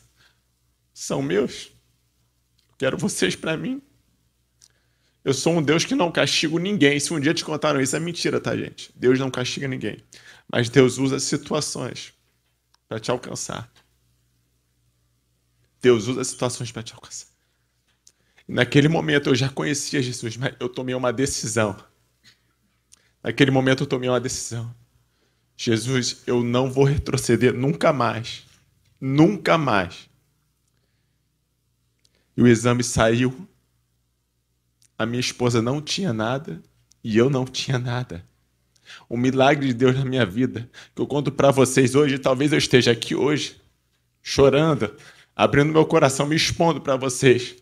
são meus. Eu quero vocês para mim. Eu sou um Deus que não castigo ninguém. Se um dia te contaram isso, é mentira, tá, gente? Deus não castiga ninguém. Mas Deus usa situações para te alcançar. Deus usa situações para te alcançar. Naquele momento eu já conhecia Jesus, mas eu tomei uma decisão. Naquele momento eu tomei uma decisão. Jesus, eu não vou retroceder nunca mais. Nunca mais. E o exame saiu. A minha esposa não tinha nada e eu não tinha nada. Um milagre de Deus na minha vida, que eu conto para vocês hoje, talvez eu esteja aqui hoje, chorando, abrindo meu coração, me expondo para vocês,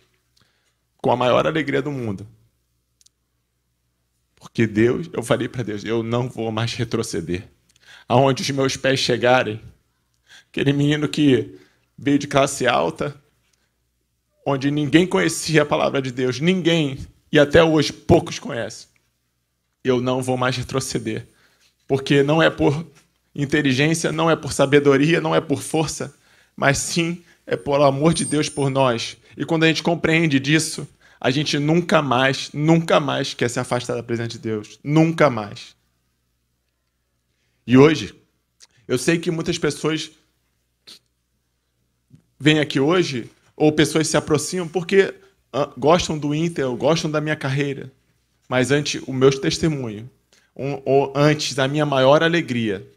com a maior alegria do mundo. Porque Deus, eu falei para Deus, eu não vou mais retroceder aonde os meus pés chegarem. Aquele menino que veio de classe alta, onde ninguém conhecia a palavra de Deus, ninguém, e até hoje poucos conhecem. Eu não vou mais retroceder, porque não é por inteligência, não é por sabedoria, não é por força, mas sim é por amor de Deus por nós. E quando a gente compreende disso, a gente nunca mais, nunca mais quer se afastar da presença de Deus. Nunca mais. E hoje, eu sei que muitas pessoas vêm aqui hoje, ou pessoas se aproximam porque uh, gostam do Intel, gostam da minha carreira. Mas antes, o meu testemunho, ou antes, a minha maior alegria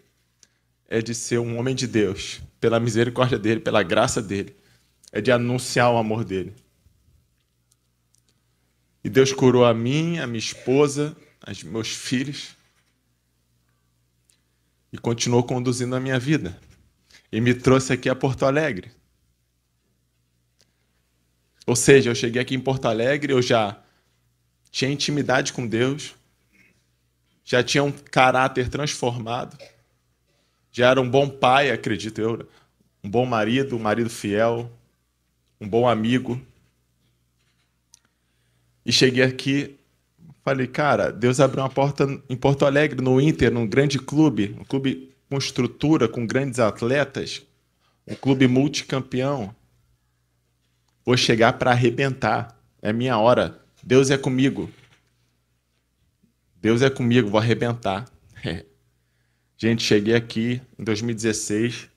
é de ser um homem de Deus, pela misericórdia dele, pela graça dele. É de anunciar o amor dele. E Deus curou a mim, a minha esposa, os meus filhos. E continuou conduzindo a minha vida. E me trouxe aqui a Porto Alegre. Ou seja, eu cheguei aqui em Porto Alegre, eu já tinha intimidade com Deus, já tinha um caráter transformado, já era um bom pai, acredito eu, um bom marido, um marido fiel, um bom amigo. E cheguei aqui, falei, cara, Deus abriu uma porta em Porto Alegre, no Inter, num grande clube, um clube com estrutura, com grandes atletas, um clube multicampeão. Vou chegar para arrebentar. É minha hora. Deus é comigo. Deus é comigo, vou arrebentar. Gente, cheguei aqui em 2016.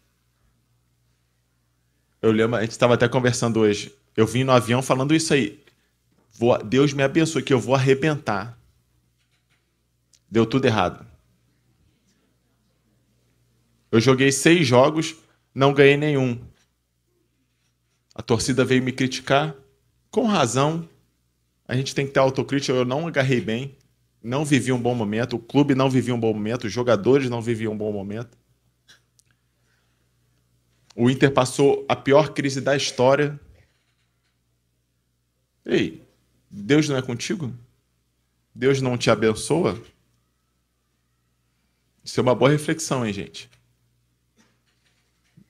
Eu lembro, a gente estava até conversando hoje. Eu vim no avião falando isso aí. Vou, Deus me abençoe que eu vou arrebentar. Deu tudo errado. Eu joguei seis jogos, não ganhei nenhum. A torcida veio me criticar, com razão. A gente tem que ter autocrítica. Eu não agarrei bem, não vivi um bom momento, o clube não vivia um bom momento, os jogadores não viviam um bom momento. O Inter passou a pior crise da história. Ei, Deus não é contigo? Deus não te abençoa? Isso é uma boa reflexão, hein, gente?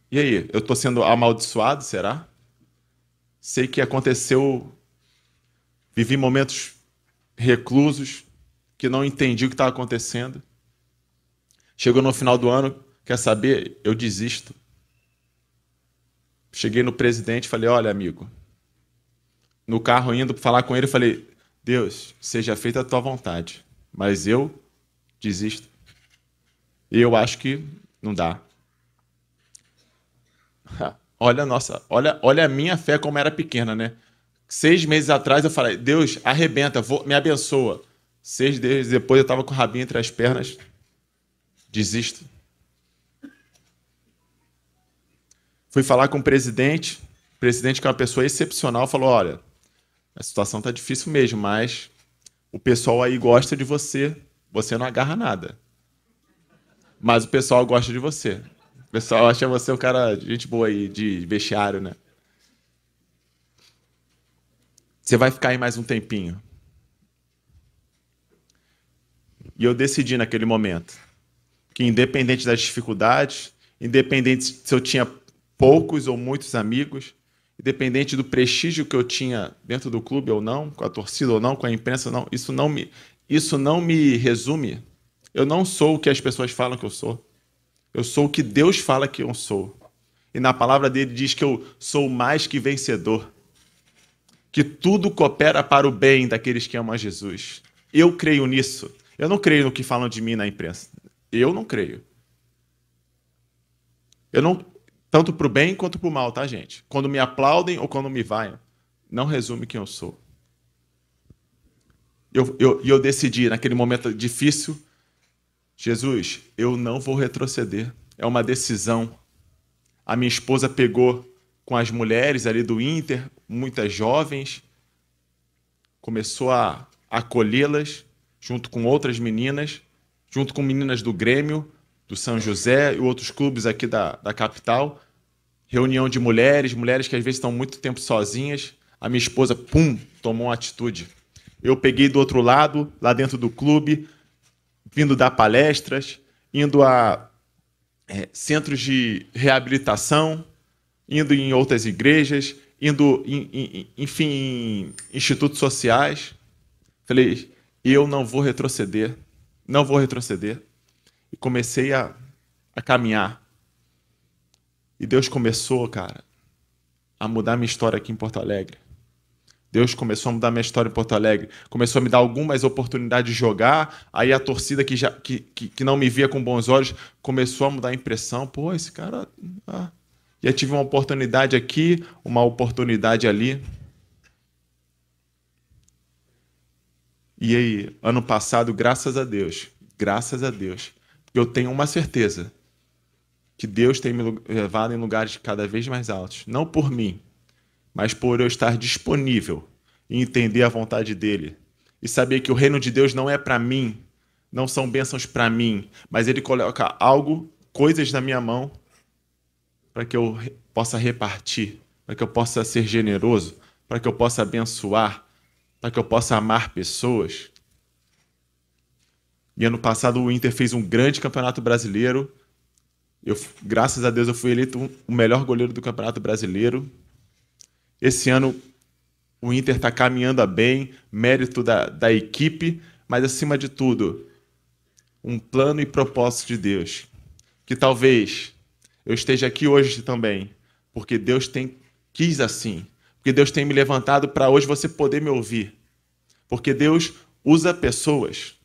E aí, eu estou sendo amaldiçoado, será? Sei que aconteceu, vivi momentos reclusos, que não entendi o que estava acontecendo. Chegou no final do ano, quer saber? Eu desisto. Cheguei no presidente e falei: Olha, amigo, no carro indo falar com ele, falei: Deus, seja feita a tua vontade, mas eu desisto. E eu acho que não dá. Olha nossa, olha, olha a minha fé como era pequena, né? Seis meses atrás eu falei, Deus, arrebenta, vou, me abençoa. Seis meses depois eu estava com o rabinho entre as pernas, desisto. Fui falar com o presidente, o presidente que é uma pessoa excepcional, falou, olha, a situação tá difícil mesmo, mas o pessoal aí gosta de você, você não agarra nada. Mas o pessoal gosta de você pessoal acha você um cara de gente boa aí, de vestiário, né? Você vai ficar aí mais um tempinho. E eu decidi naquele momento que, independente das dificuldades, independente se eu tinha poucos ou muitos amigos, independente do prestígio que eu tinha dentro do clube ou não, com a torcida ou não, com a imprensa ou não, isso não me, isso não me resume. Eu não sou o que as pessoas falam que eu sou. Eu sou o que Deus fala que eu sou. E na palavra dele diz que eu sou mais que vencedor. Que tudo coopera para o bem daqueles que amam a Jesus. Eu creio nisso. Eu não creio no que falam de mim na imprensa. Eu não creio. Eu não tanto para o bem quanto para o mal, tá, gente? Quando me aplaudem ou quando me vaiam, não resume quem eu sou. E eu, eu, eu decidi, naquele momento difícil, Jesus, eu não vou retroceder. É uma decisão. A minha esposa pegou com as mulheres ali do Inter, muitas jovens, começou a acolhê-las junto com outras meninas, junto com meninas do Grêmio, do São José e outros clubes aqui da, da capital. Reunião de mulheres, mulheres que às vezes estão muito tempo sozinhas. A minha esposa, pum, tomou uma atitude. Eu peguei do outro lado, lá dentro do clube, vindo dar palestras, indo a é, centros de reabilitação, indo em outras igrejas, indo, em, em, enfim, em institutos sociais. Falei, eu não vou retroceder, não vou retroceder. E comecei a, a caminhar. E Deus começou, cara, a mudar minha história aqui em Porto Alegre. Deus começou a mudar minha história em Porto Alegre, começou a me dar algumas oportunidades de jogar, aí a torcida que, já, que, que, que não me via com bons olhos começou a mudar a impressão, pô, esse cara... Ah. E tive uma oportunidade aqui, uma oportunidade ali. E aí, ano passado, graças a Deus, graças a Deus, eu tenho uma certeza. Que Deus tem me levado em lugares cada vez mais altos. Não por mim, mas por eu estar disponível e entender a vontade dele. E saber que o reino de Deus não é para mim, não são bênçãos para mim, mas ele coloca algo, coisas na minha mão, para que eu possa repartir, para que eu possa ser generoso, para que eu possa abençoar, para que eu possa amar pessoas. E ano passado o Inter fez um grande campeonato brasileiro. Eu, graças a Deus eu fui eleito o melhor goleiro do campeonato brasileiro. Esse ano o Inter está caminhando bem, mérito da, da equipe, mas acima de tudo, um plano e propósito de Deus. Que talvez eu esteja aqui hoje também, porque Deus tem quis assim. Porque Deus tem me levantado para hoje você poder me ouvir. Porque Deus usa pessoas.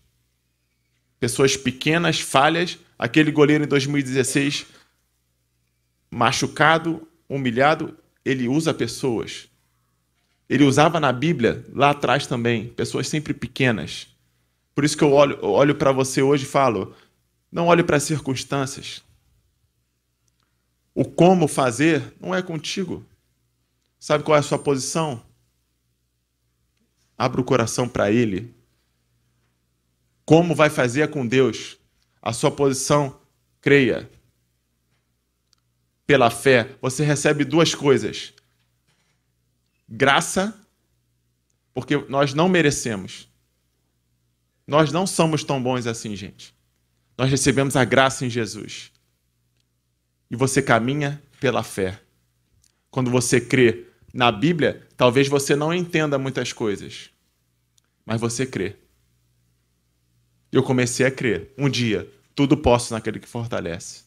Pessoas pequenas, falhas. Aquele goleiro em 2016, machucado, humilhado, ele usa pessoas. Ele usava na Bíblia, lá atrás também, pessoas sempre pequenas. Por isso que eu olho, olho para você hoje e falo: não olhe para as circunstâncias. O como fazer não é contigo. Sabe qual é a sua posição? Abra o coração para Ele. Como vai fazer com Deus? A sua posição, creia. Pela fé, você recebe duas coisas: graça, porque nós não merecemos. Nós não somos tão bons assim, gente. Nós recebemos a graça em Jesus. E você caminha pela fé. Quando você crê na Bíblia, talvez você não entenda muitas coisas, mas você crê. Eu comecei a crer. Um dia, tudo posso naquele que fortalece.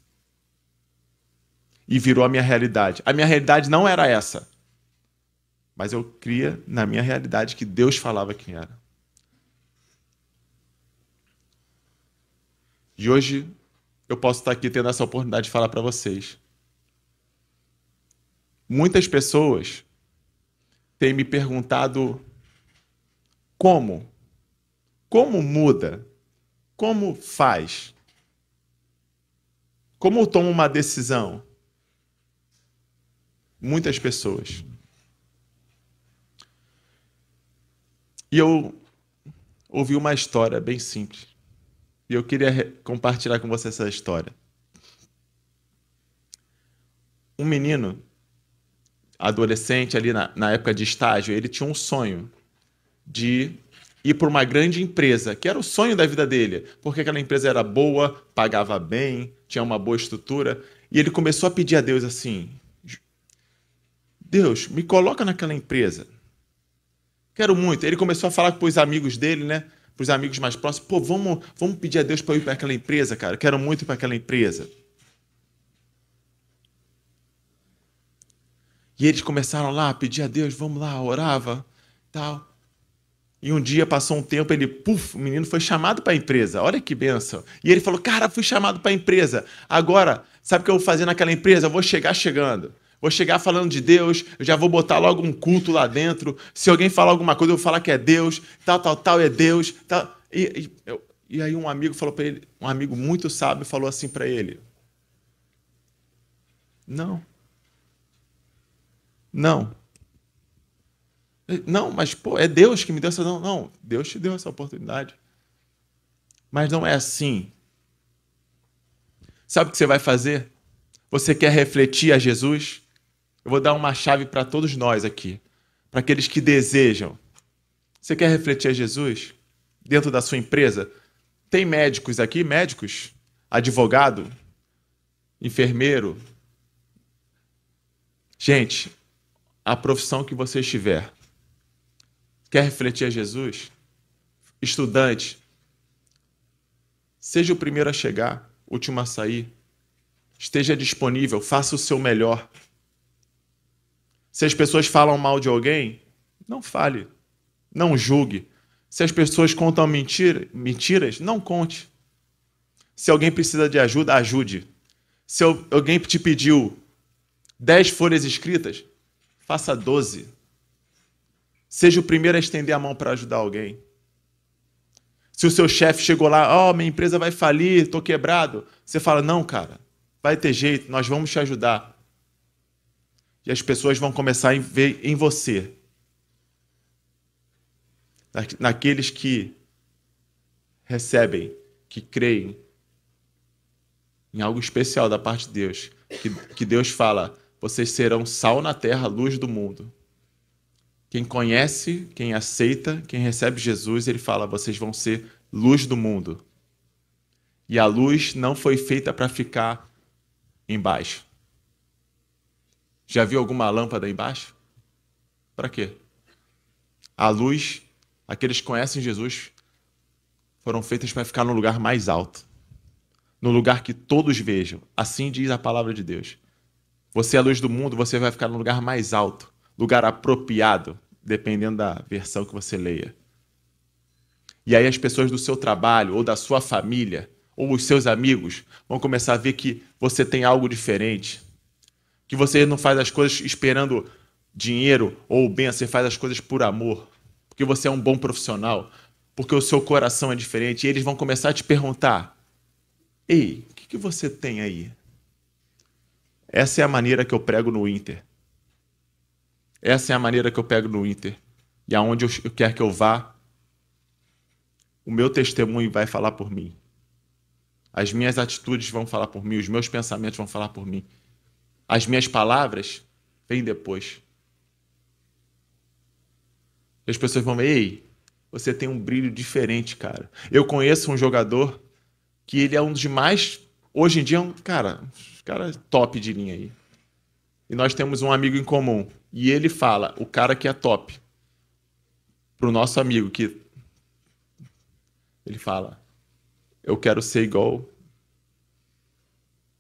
E virou a minha realidade. A minha realidade não era essa. Mas eu cria na minha realidade que Deus falava que era. E hoje eu posso estar aqui tendo essa oportunidade de falar para vocês. Muitas pessoas têm me perguntado como? Como muda? Como faz? Como toma uma decisão? Muitas pessoas. E eu ouvi uma história bem simples. E eu queria compartilhar com você essa história. Um menino, adolescente ali na, na época de estágio, ele tinha um sonho de ir para uma grande empresa, que era o sonho da vida dele, porque aquela empresa era boa, pagava bem, tinha uma boa estrutura, e ele começou a pedir a Deus assim: Deus, me coloca naquela empresa. Quero muito. Ele começou a falar com os amigos dele, né? para os amigos mais próximos, pô, vamos, vamos pedir a Deus para eu ir para aquela empresa, cara. quero muito ir para aquela empresa. E eles começaram lá a pedir a Deus, vamos lá, orava, tal. E um dia passou um tempo, ele, puf, o menino foi chamado para a empresa. Olha que benção. E ele falou: "Cara, fui chamado para a empresa. Agora, sabe o que eu vou fazer naquela empresa? Eu vou chegar chegando. Vou chegar falando de Deus, eu já vou botar logo um culto lá dentro. Se alguém falar alguma coisa, eu vou falar que é Deus, tal, tal, tal, é Deus. Tal. E, e, eu, e aí um amigo falou para ele, um amigo muito sábio falou assim para ele: Não. Não. Não, mas pô, é Deus que me deu essa. Não, não, Deus te deu essa oportunidade. Mas não é assim. Sabe o que você vai fazer? Você quer refletir a Jesus? Eu vou dar uma chave para todos nós aqui, para aqueles que desejam. Você quer refletir a Jesus dentro da sua empresa? Tem médicos aqui, médicos, advogado, enfermeiro. Gente, a profissão que você estiver, quer refletir a Jesus? Estudante, seja o primeiro a chegar, último a sair. Esteja disponível, faça o seu melhor. Se as pessoas falam mal de alguém, não fale. Não julgue. Se as pessoas contam mentira, mentiras, não conte. Se alguém precisa de ajuda, ajude. Se alguém te pediu 10 folhas escritas, faça 12. Seja o primeiro a estender a mão para ajudar alguém. Se o seu chefe chegou lá, ó, oh, minha empresa vai falir, estou quebrado, você fala, não, cara, vai ter jeito, nós vamos te ajudar. E as pessoas vão começar a ver em você. Naqueles que recebem, que creem em algo especial da parte de Deus. Que, que Deus fala: vocês serão sal na terra, luz do mundo. Quem conhece, quem aceita, quem recebe Jesus, ele fala: vocês vão ser luz do mundo. E a luz não foi feita para ficar embaixo. Já viu alguma lâmpada embaixo? Para quê? A luz, aqueles que conhecem Jesus, foram feitas para ficar no lugar mais alto, no lugar que todos vejam. Assim diz a palavra de Deus. Você é a luz do mundo, você vai ficar no lugar mais alto, lugar apropriado, dependendo da versão que você leia. E aí as pessoas do seu trabalho, ou da sua família, ou os seus amigos vão começar a ver que você tem algo diferente. Que você não faz as coisas esperando dinheiro ou bem, você faz as coisas por amor. Porque você é um bom profissional. Porque o seu coração é diferente. E eles vão começar a te perguntar: Ei, o que, que você tem aí? Essa é a maneira que eu prego no Inter. Essa é a maneira que eu pego no Inter. E aonde eu quer que eu vá, o meu testemunho vai falar por mim. As minhas atitudes vão falar por mim, os meus pensamentos vão falar por mim. As minhas palavras vêm depois. As pessoas vão ei, você tem um brilho diferente, cara. Eu conheço um jogador que ele é um dos mais, hoje em dia, é um cara, cara top de linha aí. E nós temos um amigo em comum e ele fala, o cara que é top, pro nosso amigo que ele fala, eu quero ser igual,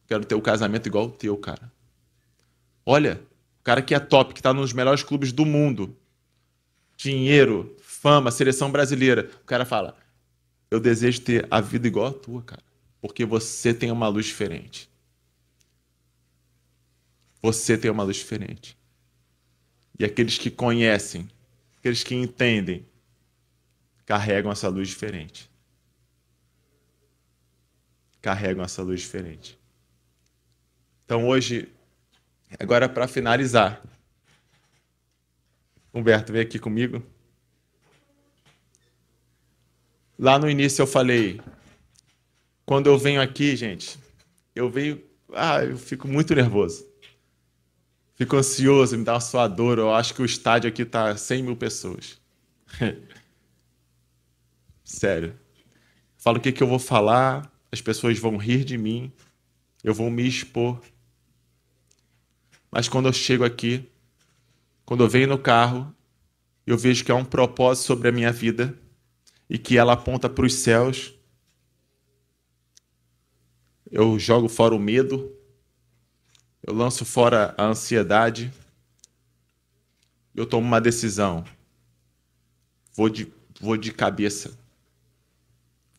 quero ter o um casamento igual o teu, cara. Olha, o cara que é top, que está nos melhores clubes do mundo, dinheiro, fama, seleção brasileira, o cara fala, eu desejo ter a vida igual a tua, cara, porque você tem uma luz diferente. Você tem uma luz diferente. E aqueles que conhecem, aqueles que entendem, carregam essa luz diferente. Carregam essa luz diferente. Então hoje, agora para finalizar, Humberto, vem aqui comigo. Lá no início eu falei, quando eu venho aqui, gente, eu venho, ah, eu fico muito nervoso. Fico ansioso, me dá uma suadora. Eu acho que o estádio aqui tá 100 mil pessoas. Sério. Falo o que, que eu vou falar, as pessoas vão rir de mim, eu vou me expor. Mas quando eu chego aqui, quando eu venho no carro, eu vejo que há um propósito sobre a minha vida e que ela aponta para os céus. Eu jogo fora o medo, eu lanço fora a ansiedade, eu tomo uma decisão. Vou de, vou de cabeça.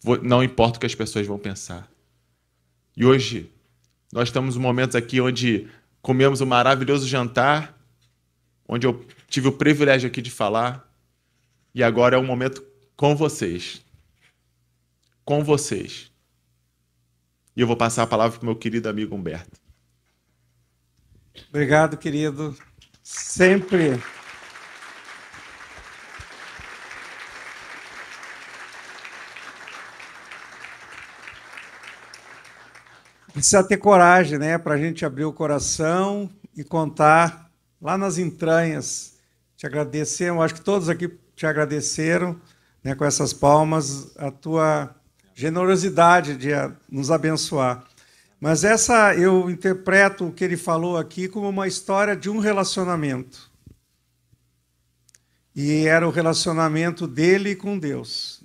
Vou, não importa o que as pessoas vão pensar. E hoje, nós estamos em momentos aqui onde comemos um maravilhoso jantar, onde eu tive o privilégio aqui de falar, e agora é um momento com vocês. Com vocês. E eu vou passar a palavra para o meu querido amigo Humberto. Obrigado, querido. Sempre. Precisa ter coragem, né, para a gente abrir o coração e contar lá nas entranhas. Te agradecer, eu acho que todos aqui te agradeceram, né, com essas palmas, a tua generosidade de nos abençoar. Mas essa eu interpreto o que ele falou aqui como uma história de um relacionamento. E era o relacionamento dele com Deus.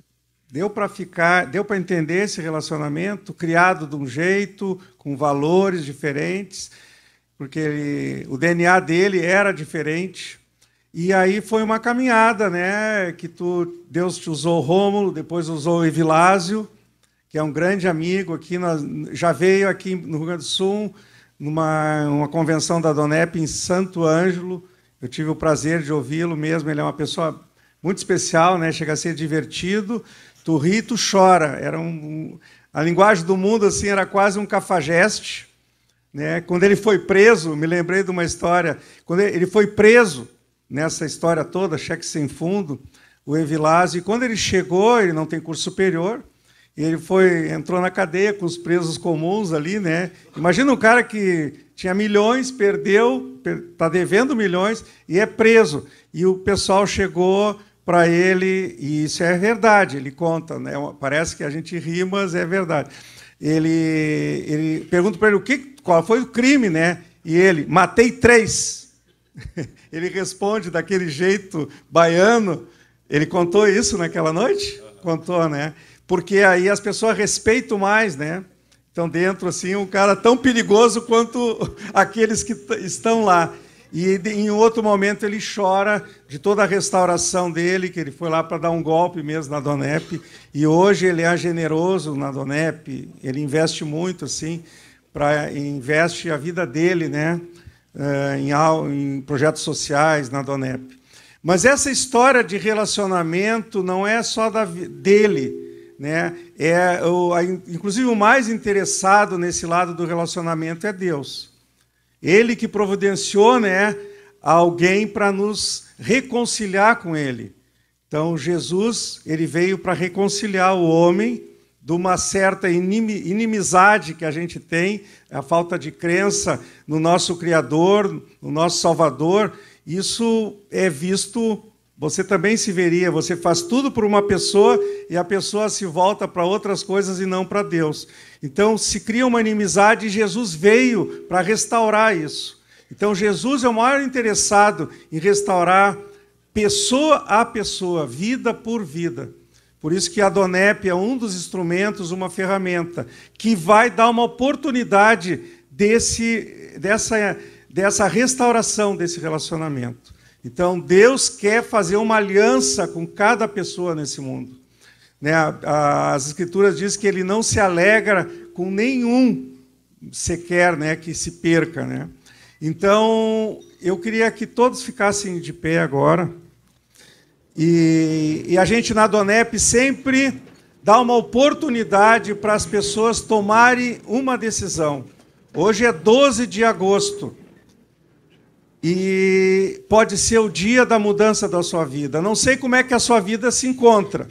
Deu para ficar, deu para entender esse relacionamento criado de um jeito, com valores diferentes, porque ele, o DNA dele era diferente. E aí foi uma caminhada, né? Que tu, Deus te usou Rômulo, depois usou Evilásio, que é um grande amigo aqui, nós, já veio aqui no Rio Grande do Sul, numa uma convenção da Donep em Santo Ângelo. Eu tive o prazer de ouvi-lo mesmo, ele é uma pessoa muito especial, né? chega a ser divertido. Tu ri tu chora. Era um, a linguagem do mundo assim era quase um cafajeste, Né? Quando ele foi preso, me lembrei de uma história. Quando ele foi preso, nessa história toda, cheque sem fundo, o Evilásio, e quando ele chegou, ele não tem curso superior, ele foi entrou na cadeia com os presos comuns ali, né? Imagina um cara que tinha milhões, perdeu, está devendo milhões e é preso. E o pessoal chegou para ele, e isso é verdade, ele conta, né? Parece que a gente ri, mas é verdade. Ele, ele pergunta para ele o que, qual foi o crime, né? E ele, matei três. Ele responde daquele jeito baiano. Ele contou isso naquela noite? Contou, né? Porque aí as pessoas respeitam mais, né? Então, dentro, assim, um cara tão perigoso quanto aqueles que estão lá. E em outro momento ele chora de toda a restauração dele, que ele foi lá para dar um golpe mesmo na Donep. E hoje ele é generoso na Donep, ele investe muito, assim, para investe a vida dele, né? Eh, em, em projetos sociais na Donep. Mas essa história de relacionamento não é só da, dele, né? É o, inclusive o mais interessado nesse lado do relacionamento é Deus. Ele que providenciou, né, alguém para nos reconciliar com ele. Então Jesus, ele veio para reconciliar o homem de uma certa inimizade que a gente tem, a falta de crença no nosso Criador, no nosso Salvador. Isso é visto você também se veria, você faz tudo por uma pessoa e a pessoa se volta para outras coisas e não para Deus. Então se cria uma inimizade e Jesus veio para restaurar isso. Então Jesus é o maior interessado em restaurar pessoa a pessoa, vida por vida. Por isso que a Donep é um dos instrumentos, uma ferramenta que vai dar uma oportunidade desse, dessa, dessa restauração desse relacionamento. Então, Deus quer fazer uma aliança com cada pessoa nesse mundo. Né? As Escrituras dizem que ele não se alegra com nenhum sequer né, que se perca. Né? Então, eu queria que todos ficassem de pé agora. E, e a gente na Donep sempre dá uma oportunidade para as pessoas tomarem uma decisão. Hoje é 12 de agosto. E pode ser o dia da mudança da sua vida. Não sei como é que a sua vida se encontra.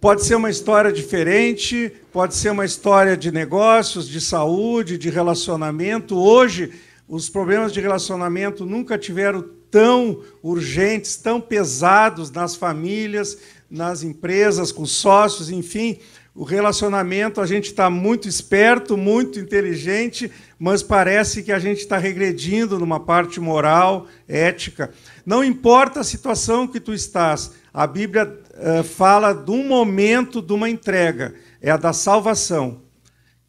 Pode ser uma história diferente, pode ser uma história de negócios, de saúde, de relacionamento. Hoje, os problemas de relacionamento nunca tiveram tão urgentes, tão pesados nas famílias, nas empresas, com sócios, enfim. O relacionamento, a gente está muito esperto, muito inteligente, mas parece que a gente está regredindo numa parte moral, ética. Não importa a situação que tu estás, a Bíblia uh, fala de um momento de uma entrega, é a da salvação.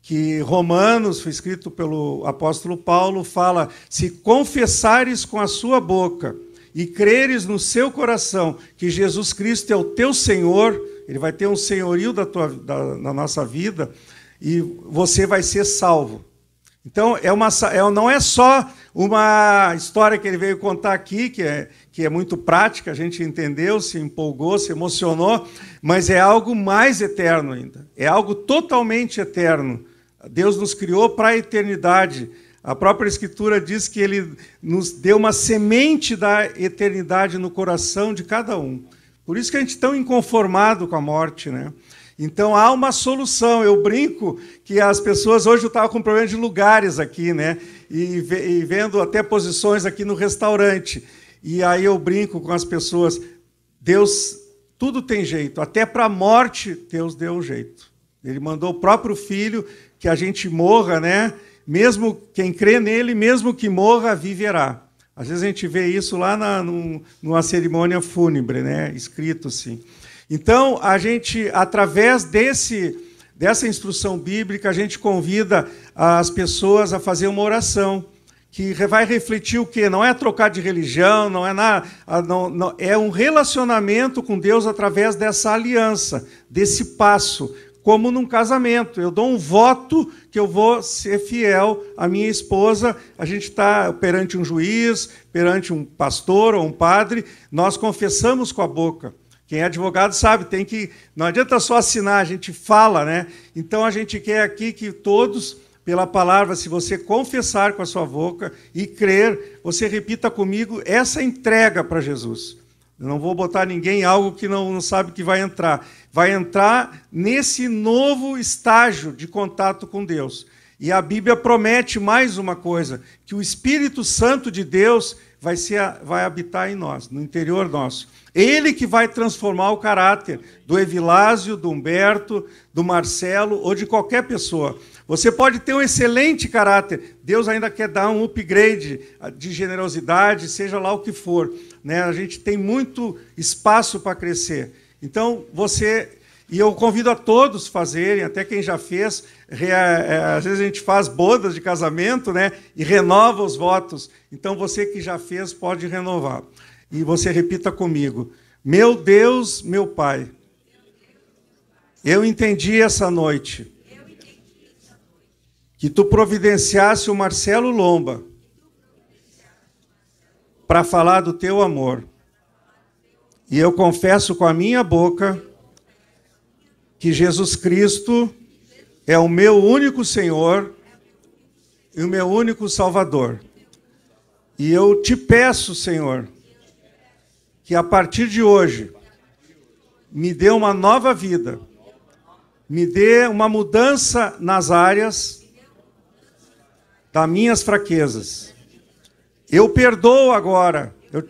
Que Romanos, foi escrito pelo apóstolo Paulo, fala: se confessares com a sua boca e creres no seu coração que Jesus Cristo é o teu Senhor, ele vai ter um senhorio da tua, da, da nossa vida e você vai ser salvo. Então, é uma, é, não é só uma história que ele veio contar aqui, que é, que é muito prática, a gente entendeu, se empolgou, se emocionou, mas é algo mais eterno ainda. É algo totalmente eterno. Deus nos criou para a eternidade. A própria Escritura diz que ele nos deu uma semente da eternidade no coração de cada um. Por isso que a gente é tão inconformado com a morte, né? Então há uma solução. Eu brinco que as pessoas hoje eu estava com problema de lugares aqui, né? E, e, vendo até posições aqui no restaurante. E aí eu brinco com as pessoas. Deus, tudo tem jeito. Até para a morte Deus deu um jeito. Ele mandou o próprio filho que a gente morra, né? Mesmo quem crê nele, mesmo que morra, viverá. Às vezes a gente vê isso lá na, numa cerimônia fúnebre, né? escrito assim. Então, a gente, através desse, dessa instrução bíblica, a gente convida as pessoas a fazer uma oração que vai refletir o quê? Não é trocar de religião, não é nada, não, não, é um relacionamento com Deus através dessa aliança, desse passo como num casamento. Eu dou um voto que eu vou ser fiel à minha esposa. A gente está perante um juiz, perante um pastor ou um padre, nós confessamos com a boca. Quem é advogado sabe, tem que. Não adianta só assinar, a gente fala, né? Então a gente quer aqui que todos pela palavra, se você confessar com a sua boca e crer, você repita comigo essa entrega para Jesus. Não vou botar ninguém em algo que não, não sabe que vai entrar. Vai entrar nesse novo estágio de contato com Deus. E a Bíblia promete mais uma coisa: que o Espírito Santo de Deus vai, ser, vai habitar em nós, no interior nosso. Ele que vai transformar o caráter do Evilásio, do Humberto, do Marcelo ou de qualquer pessoa. Você pode ter um excelente caráter, Deus ainda quer dar um upgrade de generosidade, seja lá o que for. Né? A gente tem muito espaço para crescer. Então, você. E eu convido a todos fazerem, até quem já fez. É, às vezes a gente faz bodas de casamento né? e renova os votos. Então, você que já fez, pode renovar. E você repita comigo: Meu Deus, meu Pai, eu entendi essa noite que tu providenciasse o Marcelo Lomba para falar do teu amor. E eu confesso com a minha boca que Jesus Cristo é o meu único Senhor e o meu único Salvador. E eu te peço, Senhor, que a partir de hoje me dê uma nova vida, me dê uma mudança nas áreas das minhas fraquezas. Eu perdoo agora eu,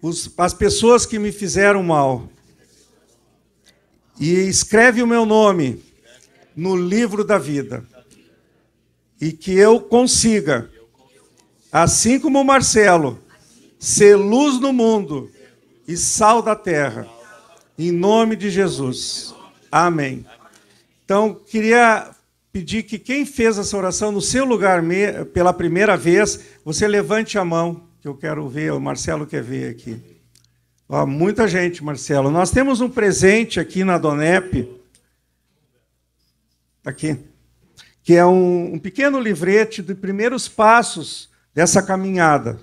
os, as pessoas que me fizeram mal. E escreve o meu nome no livro da vida. E que eu consiga, assim como Marcelo, ser luz no mundo e sal da terra. Em nome de Jesus. Amém. Então, queria pedir que quem fez essa oração no seu lugar pela primeira vez, você levante a mão, que eu quero ver, o Marcelo quer ver aqui. Ó, muita gente, Marcelo. Nós temos um presente aqui na Donep, aqui, que é um, um pequeno livrete de primeiros passos dessa caminhada.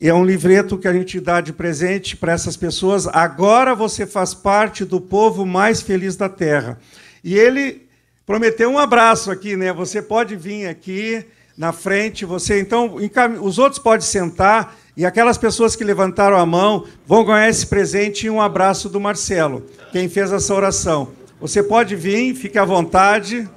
E é um livreto que a gente dá de presente para essas pessoas. Agora você faz parte do povo mais feliz da terra. E ele prometeu um abraço aqui, né? Você pode vir aqui na frente, você então os outros podem sentar e aquelas pessoas que levantaram a mão vão ganhar esse presente e um abraço do Marcelo, quem fez essa oração. Você pode vir, fique à vontade.